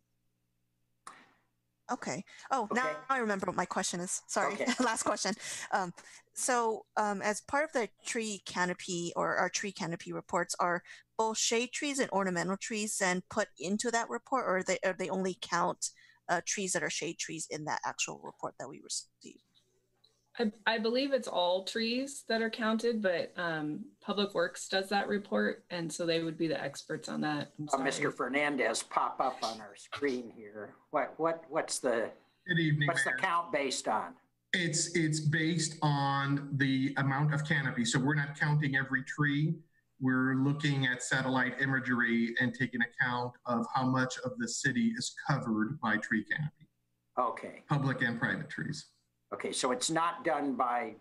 Okay. Oh, now Okay. I remember what my question is. Sorry. Okay. Last question. Um, so, um, as part of the tree canopy or our tree canopy reports, are both shade trees and ornamental trees then put into that report, or they or they only count uh, trees that are shade trees in that actual report that we receive? I, I believe it's all trees that are counted, but um, Public Works does that report, and so they would be the experts on that. I'm Uh, sorry. Mr. Fernandez pop up on our screen here. What, what, what's the, Good evening, what's the Mayor. count based on? It's, it's based on the amount of canopy. So we're not counting every tree. We're looking at satellite imagery and taking account of how much of the city is covered by tree canopy, Okay, public and private trees. Okay, so it's not done by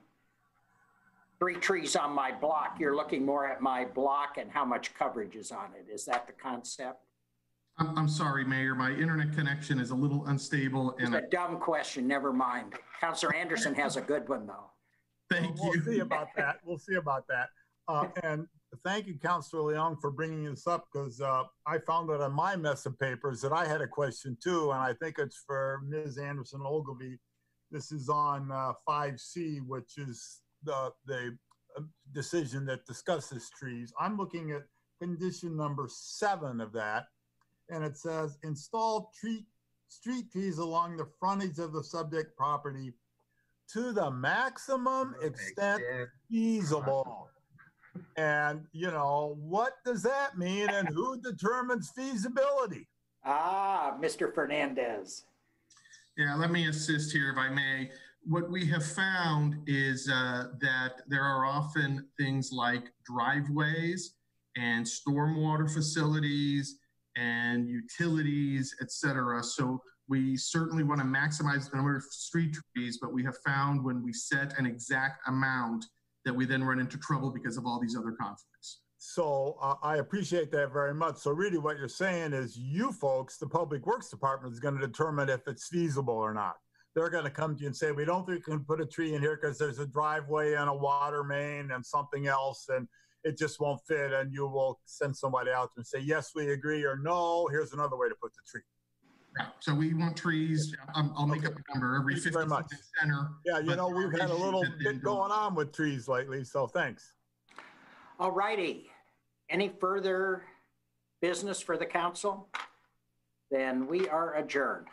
three trees on my block. You're looking more at my block and how much coverage is on it. Is that the concept? I'm, I'm sorry, Mayor, my internet connection is a little unstable It's and a I dumb question, never mind. Counselor Andersen has a good one, though. thank you. We'll you. see about that. We'll see about that. Uh, and thank you, Councilor Leung, for bringing this up because uh, I found out on my mess of papers that I had a question too, and I think it's for Ms. Anderson Ogilvie. This is on uh, 5C, which is the the uh, decision that discusses trees. I'm looking at condition number seven of that, and it says install tree street trees along the frontage of the subject property to the maximum extent feasible. And, you know, what does that mean and who determines feasibility? Ah, Mr. Fernandez. Yeah, let me assist here if I may. What we have found is uh, that there are often things like driveways and stormwater facilities and utilities, et cetera. So we certainly want to maximize the number of street trees, but we have found when we set an exact amount that we then run into trouble because of all these other conflicts. So uh, I appreciate that very much. So really what you're saying is you folks, the Public Works Department is going to determine if it's feasible or not. They're going to come to you and say, we don't think we can put a tree in here because there's a driveway and a water main and something else and it just won't fit. And you will send somebody out and say, yes, we agree or no, here's another way to put the tree. Yeah, So we want trees, um, I'll make up a number, every Thank you 50 very much. center. Yeah, you know, we've had a little bit going on with trees lately, so thanks. All righty. Any further business for the council? Then we are adjourned.